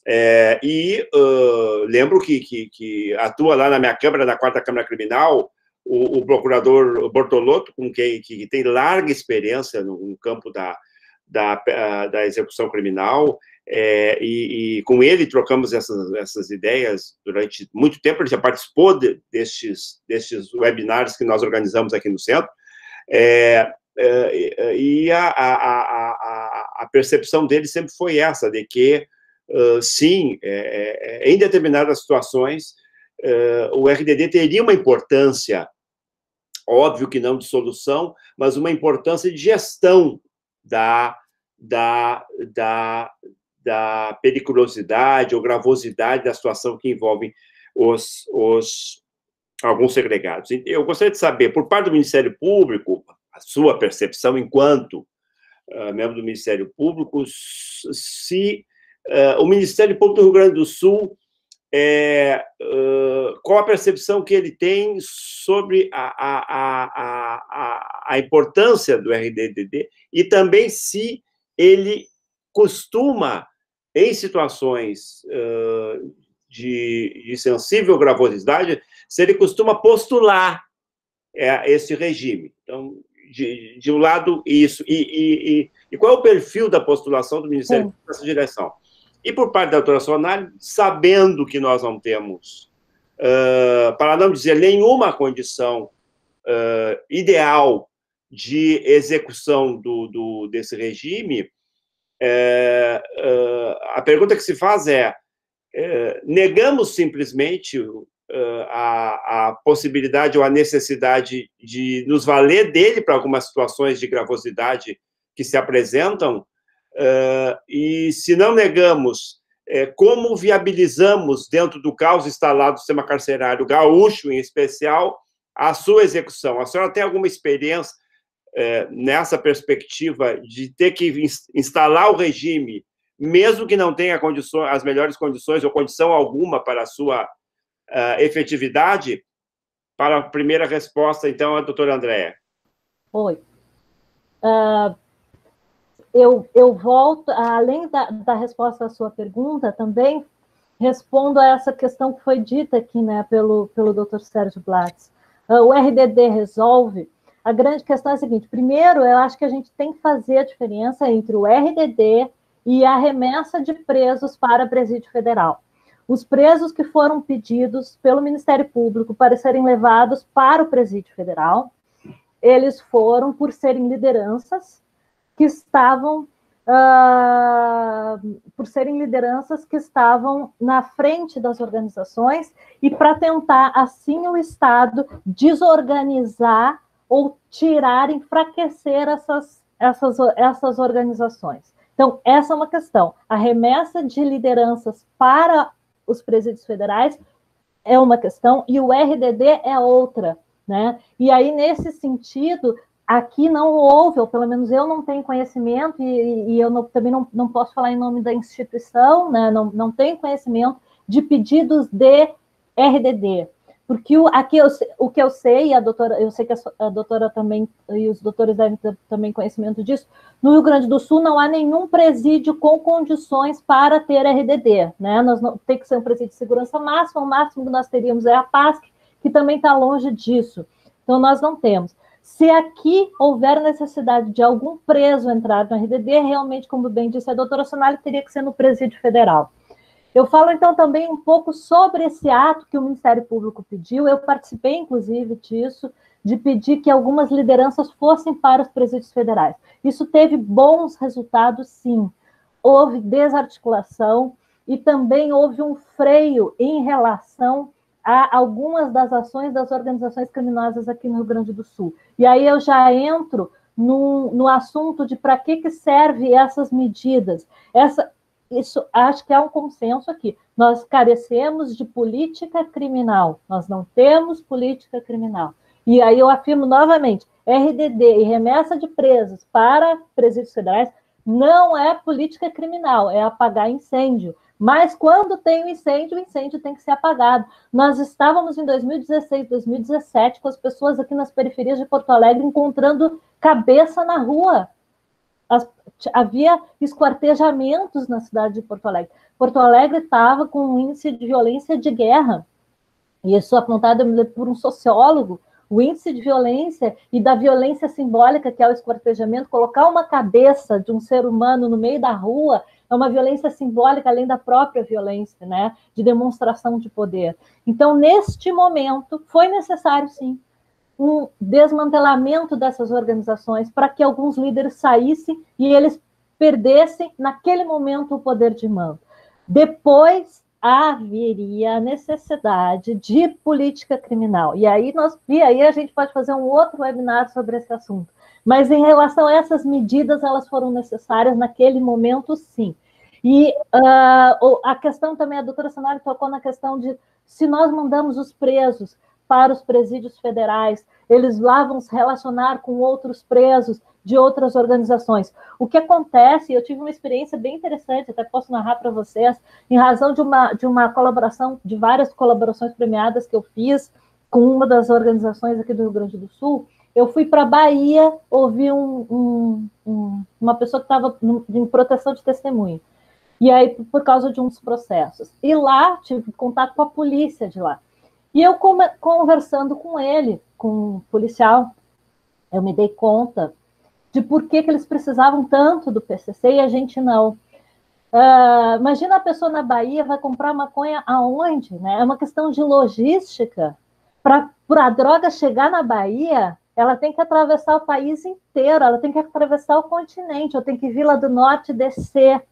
É, e uh, lembro que, que, que, atua lá na minha Câmara, na quarta Câmara Criminal, o, o procurador Bortolotto, com quem que tem larga experiência no, no campo da, da, da, execução criminal, é, e, e, com ele trocamos essas, essas ideias durante muito tempo. Ele já participou de, destes, destes webinars que nós organizamos aqui no centro. É, é, e a, a, a, a, percepção dele sempre foi essa, de que, uh, sim, é, é, em determinadas situações, uh, o RDD teria uma importância, óbvio que não de solução, mas uma importância de gestão da, da, da, da periculosidade ou gravosidade da situação que envolve os, os, alguns segregados. Eu gostaria de saber, por parte do Ministério Público, a sua percepção enquanto uh, membro do Ministério Público, se uh, o Ministério Público do Rio Grande do Sul é, uh, qual a percepção que ele tem sobre a, a, a, a, importância do RDDD e também se ele costuma, em situações uh, de, de sensível gravosidade, se ele costuma postular é, esse regime. Então, de, de um lado, isso. E, e, e, e, qual é o perfil da postulação do Ministério Sim. nessa direção? E por parte da doutora Sonali, sabendo que nós não temos, uh, para não dizer nenhuma condição uh, ideal de execução do, do desse regime, uh, a pergunta que se faz é: é, negamos simplesmente uh, a, a, possibilidade ou a necessidade de nos valer dele para algumas situações de gravosidade que se apresentam, uh, e se não negamos, é, como viabilizamos, dentro do caos instalado do sistema carcerário gaúcho, em especial, a sua execução? A senhora tem alguma experiência é, nessa perspectiva de ter que instalar o regime mesmo que não tenha condições, as melhores condições ou condição alguma para a sua uh, efetividade? Para a primeira resposta, então, a doutora Andréa. Oi. Uh, eu, eu volto, além da, da resposta à sua pergunta, também respondo a essa questão que foi dita aqui né, pelo, pelo Dr. Sérgio Blatz. Uh, o RDD resolve. A grande questão é a seguinte: primeiro, eu acho que a gente tem que fazer a diferença entre o RDD e a remessa de presos para presídio federal. Os presos que foram pedidos pelo Ministério Público para serem levados para o presídio federal, eles foram por serem lideranças que estavam uh, por serem lideranças que estavam na frente das organizações e para tentar, assim, o Estado desorganizar ou tirar, enfraquecer essas, essas, essas organizações. Então, essa é uma questão. A remessa de lideranças para os presídios federais é uma questão e o RDD é outra, né? E aí, nesse sentido, Aqui não houve, ou pelo menos eu não tenho conhecimento, e, e eu não, também não, não posso falar em nome da instituição, né? não, não tenho conhecimento de pedidos de RDD. Porque o, aqui eu, o que eu sei, a doutora, eu sei que a, a doutora também, e os doutores devem ter também conhecimento disso, no Rio Grande do Sul não há nenhum presídio com condições para ter RDD. Né? Nós não, tem que ser um presídio de segurança máxima, o máximo que nós teríamos é a PASC, que também está longe disso. Então, nós não temos. Se aqui houver necessidade de algum preso entrar no RDD, realmente, como bem disse a doutora Sonali, teria que ser no presídio federal. Eu falo então também um pouco sobre esse ato que o Ministério Público pediu. Eu participei, inclusive, disso, de pedir que algumas lideranças fossem para os presídios federais. Isso teve bons resultados, sim. Houve desarticulação e também houve um freio em relação a algumas das ações das organizações criminosas aqui no Rio Grande do Sul. E aí eu já entro no, no assunto de para que, que serve essas medidas. Essa, isso acho que é um consenso aqui. Nós carecemos de política criminal, nós não temos política criminal. E aí eu afirmo novamente: RDD e remessa de presos para presídios federais não é política criminal, é apagar incêndio. Mas quando tem um incêndio, o incêndio tem que ser apagado. Nós estávamos em 2016, 2017, com as pessoas aqui nas periferias de Porto Alegre encontrando cabeça na rua. As, havia esquartejamentos na cidade de Porto Alegre. Porto Alegre estava com um índice de violência de guerra. E isso apontado por um sociólogo, o índice de violência e da violência simbólica, que é o esquartejamento, colocar uma cabeça de um ser humano no meio da rua é uma violência simbólica além da própria violência, né, de demonstração de poder. Então, neste momento, foi necessário sim um desmantelamento dessas organizações para que alguns líderes saíssem e eles perdessem naquele momento o poder de mando. Depois haveria a necessidade de política criminal. E aí nós e aí a gente pode fazer um outro webinar sobre esse assunto. Mas em relação a essas medidas, elas foram necessárias naquele momento, sim. E uh, a questão também, a doutora Sanari tocou na questão de se nós mandamos os presos para os presídios federais, eles lá vão se relacionar com outros presos de outras organizações. O que acontece, eu tive uma experiência bem interessante, até posso narrar para vocês, em razão de uma, de uma colaboração, de várias colaborações premiadas que eu fiz com uma das organizações aqui do Rio Grande do Sul, eu fui para a Bahia ouvir um, um, um, uma pessoa que estava em proteção de testemunho. E aí, por causa de uns processos. E lá, tive contato com a polícia de lá. E eu, conversando com ele, com o policial, eu me dei conta de por que, que eles precisavam tanto do PCC e a gente não. Uh, imagina a pessoa na Bahia vai comprar maconha aonde? Né? É uma questão de logística. Para a droga chegar na Bahia, ela tem que atravessar o país inteiro, ela tem que atravessar o continente, eu tenho que vir lá do norte descer.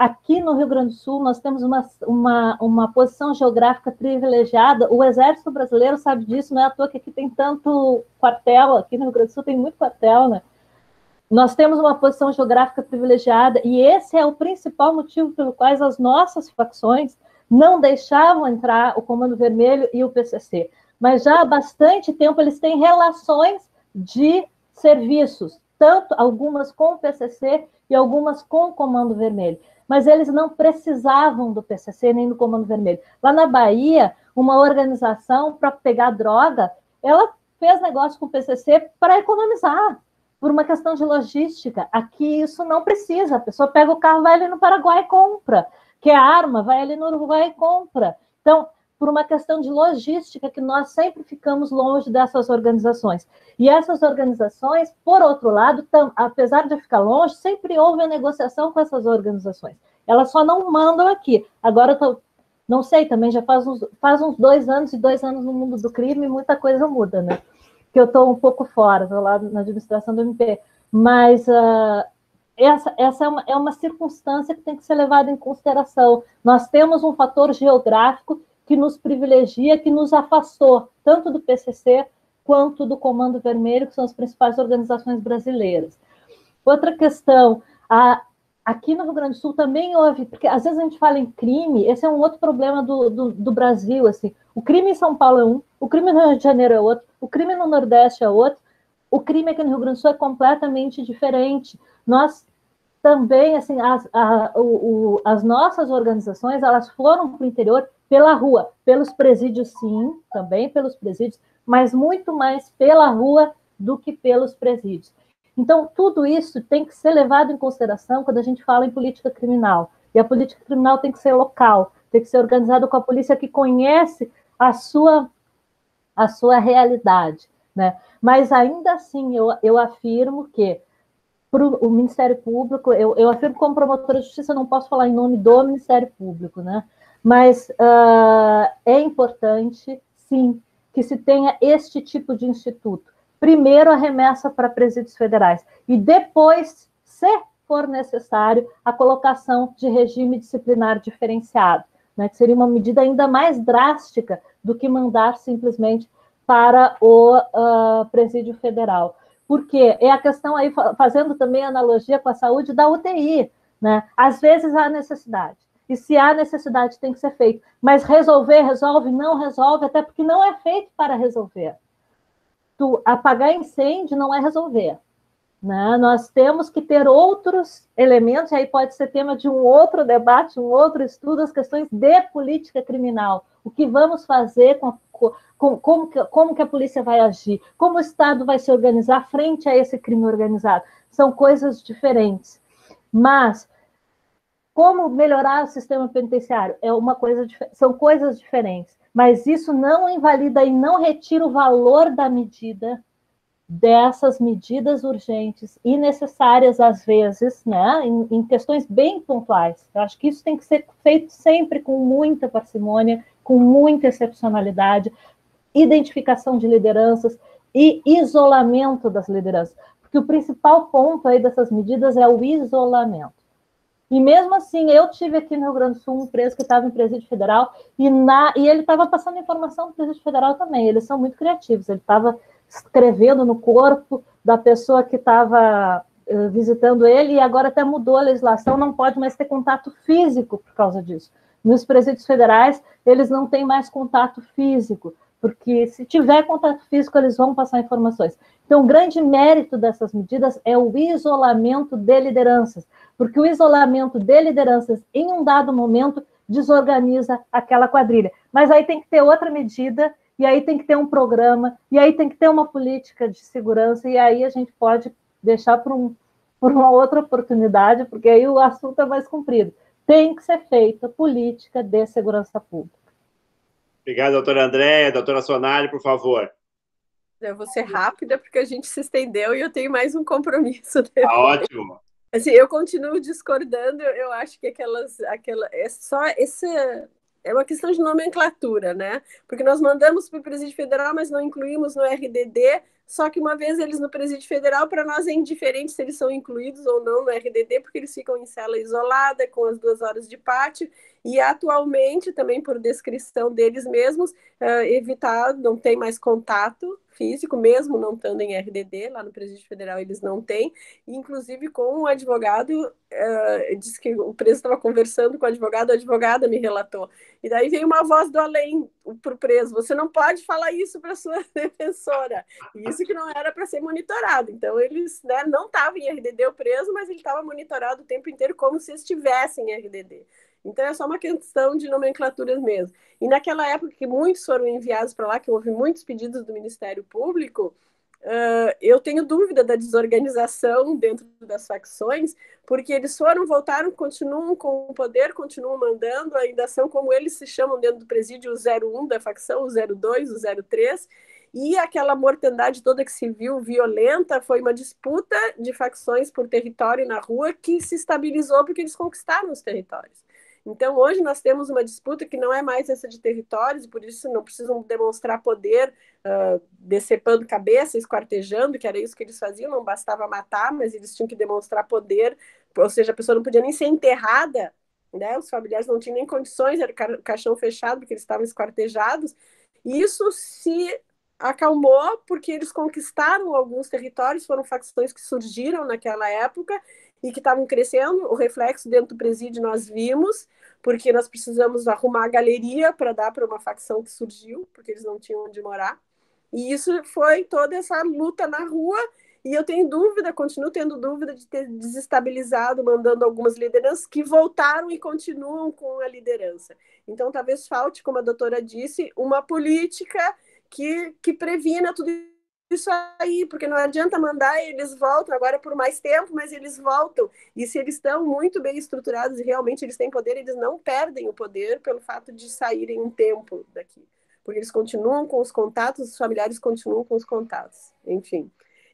Aqui no Rio Grande do Sul, nós temos uma, uma, uma posição geográfica privilegiada. O Exército Brasileiro sabe disso, não é à toa que aqui tem tanto quartel, aqui no Rio Grande do Sul tem muito quartel, né? Nós temos uma posição geográfica privilegiada e esse é o principal motivo pelo qual as nossas facções não deixavam entrar o Comando Vermelho e o PCC mas já há bastante tempo eles têm relações de serviços, tanto algumas com o PCC e algumas com o Comando Vermelho. Mas eles não precisavam do PCC nem do Comando Vermelho. Lá na Bahia, uma organização para pegar droga, ela fez negócio com o PCC para economizar. por uma questão de logística. Aqui isso não precisa. A pessoa pega o carro, vai ali no Paraguai e compra. Quer arma, vai ali no Uruguai e compra. Então, por uma questão de logística, que nós sempre ficamos longe dessas organizações. E essas organizações, por outro lado, tam, apesar de ficar longe, sempre houve a negociação com essas organizações. Elas só não mandam aqui. Agora, tô, não sei, também já faz uns, faz uns dois anos e dois anos no mundo do crime, muita coisa muda, né? Que eu estou um pouco fora, estou lá na administração do MP. Mas uh, essa, essa é, uma, é uma circunstância que tem que ser levada em consideração. Nós temos um fator geográfico que nos privilegia, que nos afastou tanto do PCC quanto do Comando Vermelho, que são as principais organizações brasileiras. Outra questão, a, aqui no Rio Grande do Sul também houve, porque às vezes a gente fala em crime, esse é um outro problema do, do, do Brasil, assim, o crime em São Paulo é um, o crime no Rio de Janeiro é outro, o crime no Nordeste é outro, o crime aqui no Rio Grande do Sul é completamente diferente. Nós também, assim, as, a, o, o, as nossas organizações, elas foram para o interior pela rua, pelos presídios, sim, também pelos presídios, mas muito mais pela rua do que pelos presídios. Então, tudo isso tem que ser levado em consideração quando a gente fala em política criminal. E a política criminal tem que ser local, tem que ser organizada com a polícia que conhece a sua, a sua realidade. Né? Mas ainda assim, eu, eu afirmo que para o Ministério Público, eu, eu afirmo como promotora de justiça, eu não posso falar em nome do Ministério Público, né? Mas uh, é importante, sim, que se tenha este tipo de instituto. Primeiro, a remessa para presídios federais, e depois, se for necessário, a colocação de regime disciplinar diferenciado, né, que seria uma medida ainda mais drástica do que mandar simplesmente para o uh, presídio federal. Porque é a questão aí, fazendo também analogia com a saúde da UTI, né? Às vezes há necessidade e se há necessidade, tem que ser feito. Mas resolver, resolve, não resolve, até porque não é feito para resolver. Tu apagar incêndio não é resolver. Né? Nós temos que ter outros elementos, aí pode ser tema de um outro debate, um outro estudo, as questões de política criminal. O que vamos fazer com, com como, que, como que a polícia vai agir, como o Estado vai se organizar frente a esse crime organizado. São coisas diferentes. Mas como melhorar o sistema penitenciário? É uma coisa, são coisas diferentes, mas isso não invalida e não retira o valor da medida dessas medidas urgentes e necessárias às vezes, né, em, em, questões bem pontuais. Eu acho que isso tem que ser feito sempre com muita parcimônia, com muita excepcionalidade, identificação de lideranças e isolamento das lideranças, porque o principal ponto aí dessas medidas é o isolamento. E mesmo assim, eu tive aqui no Rio Grande do Sul um preso que estava em presídio federal e, na, e ele estava passando informação do presídio federal também. Eles são muito criativos. Ele estava escrevendo no corpo da pessoa que estava uh, visitando ele e agora até mudou a legislação, não pode mais ter contato físico por causa disso. Nos presídios federais, eles não têm mais contato físico, porque se tiver contato físico, eles vão passar informações. Então, o grande mérito dessas medidas é o isolamento de lideranças porque o isolamento de lideranças em um dado momento desorganiza aquela quadrilha. Mas aí tem que ter outra medida, e aí tem que ter um programa, e aí tem que ter uma política de segurança, e aí a gente pode deixar para um, uma outra oportunidade, porque aí o assunto é mais comprido. Tem que ser feita política de segurança pública. Obrigado, doutora Andréia. Doutora Sonali, por favor. Eu vou ser rápida, porque a gente se estendeu e eu tenho mais um compromisso. [LAUGHS] Tá ótimo. Assim, eu continuo discordando, eu acho que aquelas, aquela, é só esse, é uma questão de nomenclatura, né? Porque nós mandamos para o Presídio Federal, mas não incluímos no RDD, só que uma vez eles no Presídio Federal, para nós é indiferente se eles são incluídos ou não no RDD, porque eles ficam em cela isolada, com as duas horas de pátio, e atualmente, também por descrição deles mesmos, uh, evitar, não tem mais contato físico, mesmo não estando em RDD, lá no Presídio Federal eles não têm, inclusive com o um advogado, uh, disse que o preso estava conversando com o advogado, a advogada me relatou, e daí veio uma voz do além para o preso, você não pode falar isso para sua [LAUGHS] defensora, isso que não era para ser monitorado, então eles né, não estavam em RDD o preso, mas ele estava monitorado o tempo inteiro como se estivesse em RDD. Então é só uma questão de nomenclaturas mesmo. E naquela época que muitos foram enviados para lá, que houve muitos pedidos do Ministério Público, uh, eu tenho dúvida da desorganização dentro das facções, porque eles foram, voltaram, continuam com o poder, continuam mandando, ainda são como eles se chamam dentro do presídio, o 01 da facção, o 02, o 03, e aquela mortandade toda que se viu violenta foi uma disputa de facções por território na rua que se estabilizou porque eles conquistaram os territórios. Então, hoje nós temos uma disputa que não é mais essa de territórios, e por isso não precisam demonstrar poder uh, decepando cabeça, esquartejando, que era isso que eles faziam, não bastava matar, mas eles tinham que demonstrar poder, ou seja, a pessoa não podia nem ser enterrada, né? os familiares não tinham nem condições, era caixão fechado, porque eles estavam esquartejados. Isso se acalmou porque eles conquistaram alguns territórios, foram facções que surgiram naquela época e que estavam crescendo. O reflexo dentro do presídio nós vimos, porque nós precisamos arrumar a galeria para dar para uma facção que surgiu, porque eles não tinham onde morar. E isso foi toda essa luta na rua. E eu tenho dúvida, continuo tendo dúvida de ter desestabilizado, mandando algumas lideranças que voltaram e continuam com a liderança. Então, talvez falte, como a doutora disse, uma política que, que previna tudo isso aí, porque não adianta mandar, eles voltam agora por mais tempo, mas eles voltam. E se eles estão muito bem estruturados e realmente eles têm poder, eles não perdem o poder pelo fato de saírem um tempo daqui. Porque eles continuam com os contatos, os familiares continuam com os contatos. Enfim.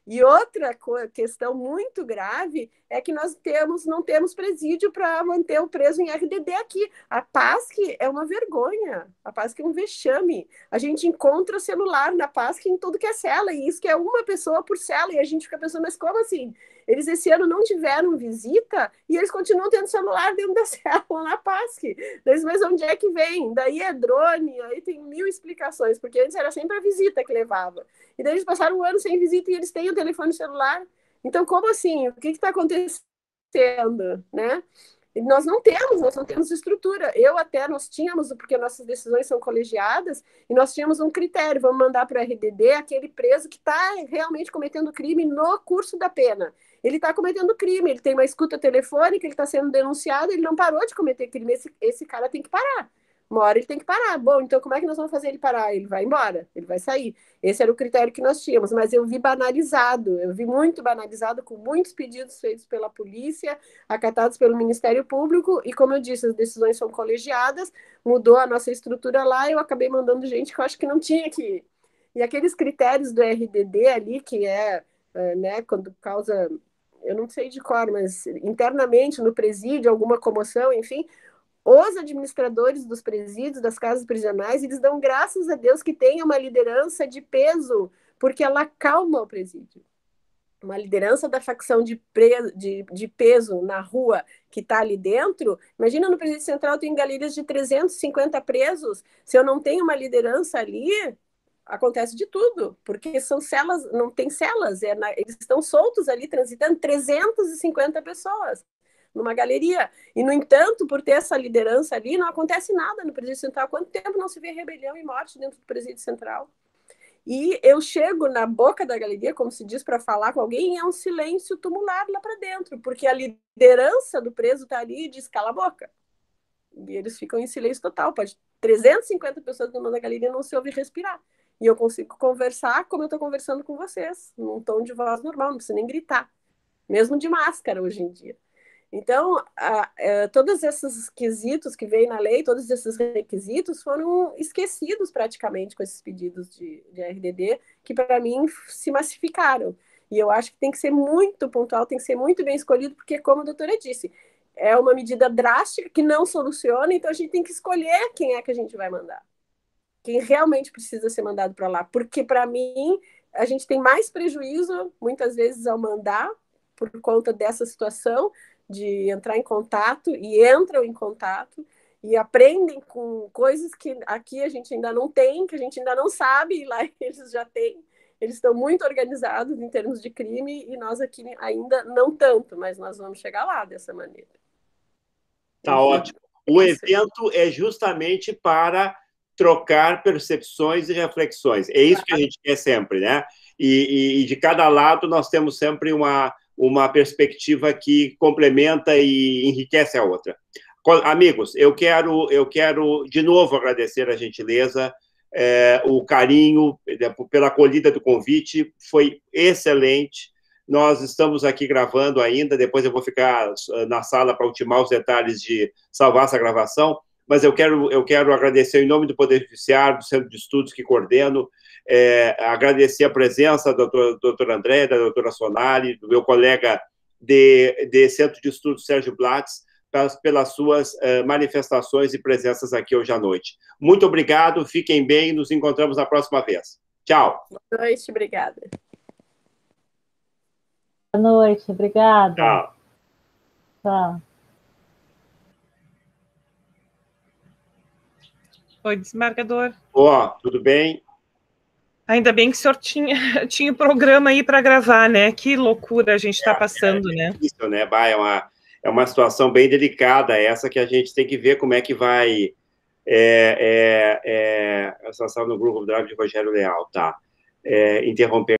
E outra questão muito grave é que nós temos, não temos presídio para manter o preso em RDD aqui. A PASC é uma vergonha, a PASC é um vexame. A gente encontra celular na PASC em tudo que é cela, e isso que é uma pessoa por cela, e a gente fica pensando, mas como assim? Eles esse ano não tiveram visita e eles continuam tendo celular dentro da [LAUGHS] célula na PASC. Mas onde é que vem? Daí é drone, aí tem mil explicações, porque antes era sempre a visita que levava. E daí eles passaram um ano sem visita e eles têm o telefone celular. Então, como assim? O que está acontecendo? Né? nós não temos, nós não temos estrutura. Eu até, nós tínhamos, porque nossas decisões são colegiadas, e nós tínhamos um critério, vamos mandar para o RDD aquele preso que está realmente cometendo crime no curso da pena. Ele está cometendo crime, ele tem uma escuta telefônica, ele está sendo denunciado, ele não parou de cometer crime, esse, esse cara tem que parar. Uma hora ele tem que parar. Bom, então como é que nós vamos fazer ele parar? Ele vai embora, ele vai sair. Esse era o critério que nós tínhamos, mas eu vi banalizado, eu vi muito banalizado, com muitos pedidos feitos pela polícia, acatados pelo Ministério Público, e como eu disse, as decisões são colegiadas, mudou a nossa estrutura lá, eu acabei mandando gente que eu acho que não tinha que ir. E aqueles critérios do RDD ali, que é, é né, quando causa, eu não sei de cor, mas internamente no presídio, alguma comoção, enfim, os administradores dos presídios, das casas prisionais, eles dão graças a Deus que tenha uma liderança de peso, porque ela calma o presídio. Uma liderança da facção de, de, de peso na rua que está ali dentro. Imagina no presídio central tem galerias de 350 presos. Se eu não tenho uma liderança ali, acontece de tudo, porque são celas, não tem celas, é na... eles estão soltos ali, transitando 350 pessoas numa galeria. E, no entanto, por ter essa liderança ali, não acontece nada no presídio central. Quanto tempo não se vê rebelião e morte dentro do presídio central? E eu chego na boca da galeria, como se diz, para falar com alguém, e é um silêncio tumular lá para dentro, porque a liderança do preso está ali e diz: cala a boca. E eles ficam em silêncio total. Pode 350 pessoas no da galeria não se ouvem respirar. E eu consigo conversar como eu estou conversando com vocês, num tom de voz normal, não precisa nem gritar. Mesmo de máscara hoje em dia. Então, a, a, é, todos esses quesitos que vem na lei, todos esses requisitos foram esquecidos praticamente com esses pedidos de, de RDD, que para mim se massificaram. E eu acho que tem que ser muito pontual, tem que ser muito bem escolhido, porque, como a doutora disse, é uma medida drástica que não soluciona, então a gente tem que escolher quem é que a gente vai mandar. Quem realmente precisa ser mandado para lá. Porque, para mim, a gente tem mais prejuízo, muitas vezes, ao mandar, por conta dessa situação, de entrar em contato e entram em contato e aprendem com coisas que aqui a gente ainda não tem, que a gente ainda não sabe, e lá [LAUGHS] eles já têm. Eles estão muito organizados em termos de crime e nós aqui ainda não tanto, mas nós vamos chegar lá dessa maneira. Tá ótimo. O evento é justamente para trocar percepções e reflexões. É isso que a gente quer sempre, né? E, e, e de cada lado nós temos sempre uma, uma perspectiva que complementa e enriquece a outra. Amigos, eu quero, eu quero de novo agradecer a gentileza é, o carinho, é, pela acolhida do convite, foi excelente. Nós estamos aqui gravando ainda, depois eu vou ficar ah, na sala para ultimar os detalhes de salvar essa gravação, mas eu quero, eu quero agradecer em nome do Poder Judiciário, do Centro de Estudos que coordeno, é, agradecer a presença da doutora, doutora André, da doutora Sonari, do meu colega de, de Centro de Estudos, Sérgio Blatz, pelas suas uh, manifestações e presenças aqui hoje à noite. Muito obrigado, fiquem bem, nos encontramos na próxima vez. Tchau. Boa noite, obrigada. Boa noite, obrigada. Tchau. Tchau. Oi, desembargador. Ó, oh, tudo bem? Ainda bem que o senhor tinha, [LAUGHS] tinha o programa aí para gravar, né? Que loucura a gente está é, passando, é, né? Isso, né? Bah, é, uma, é uma situação bem delicada essa que a gente tem que ver como é que vai. É, é, é, no grupo Drive de Rogério Leal, tá? É, interromper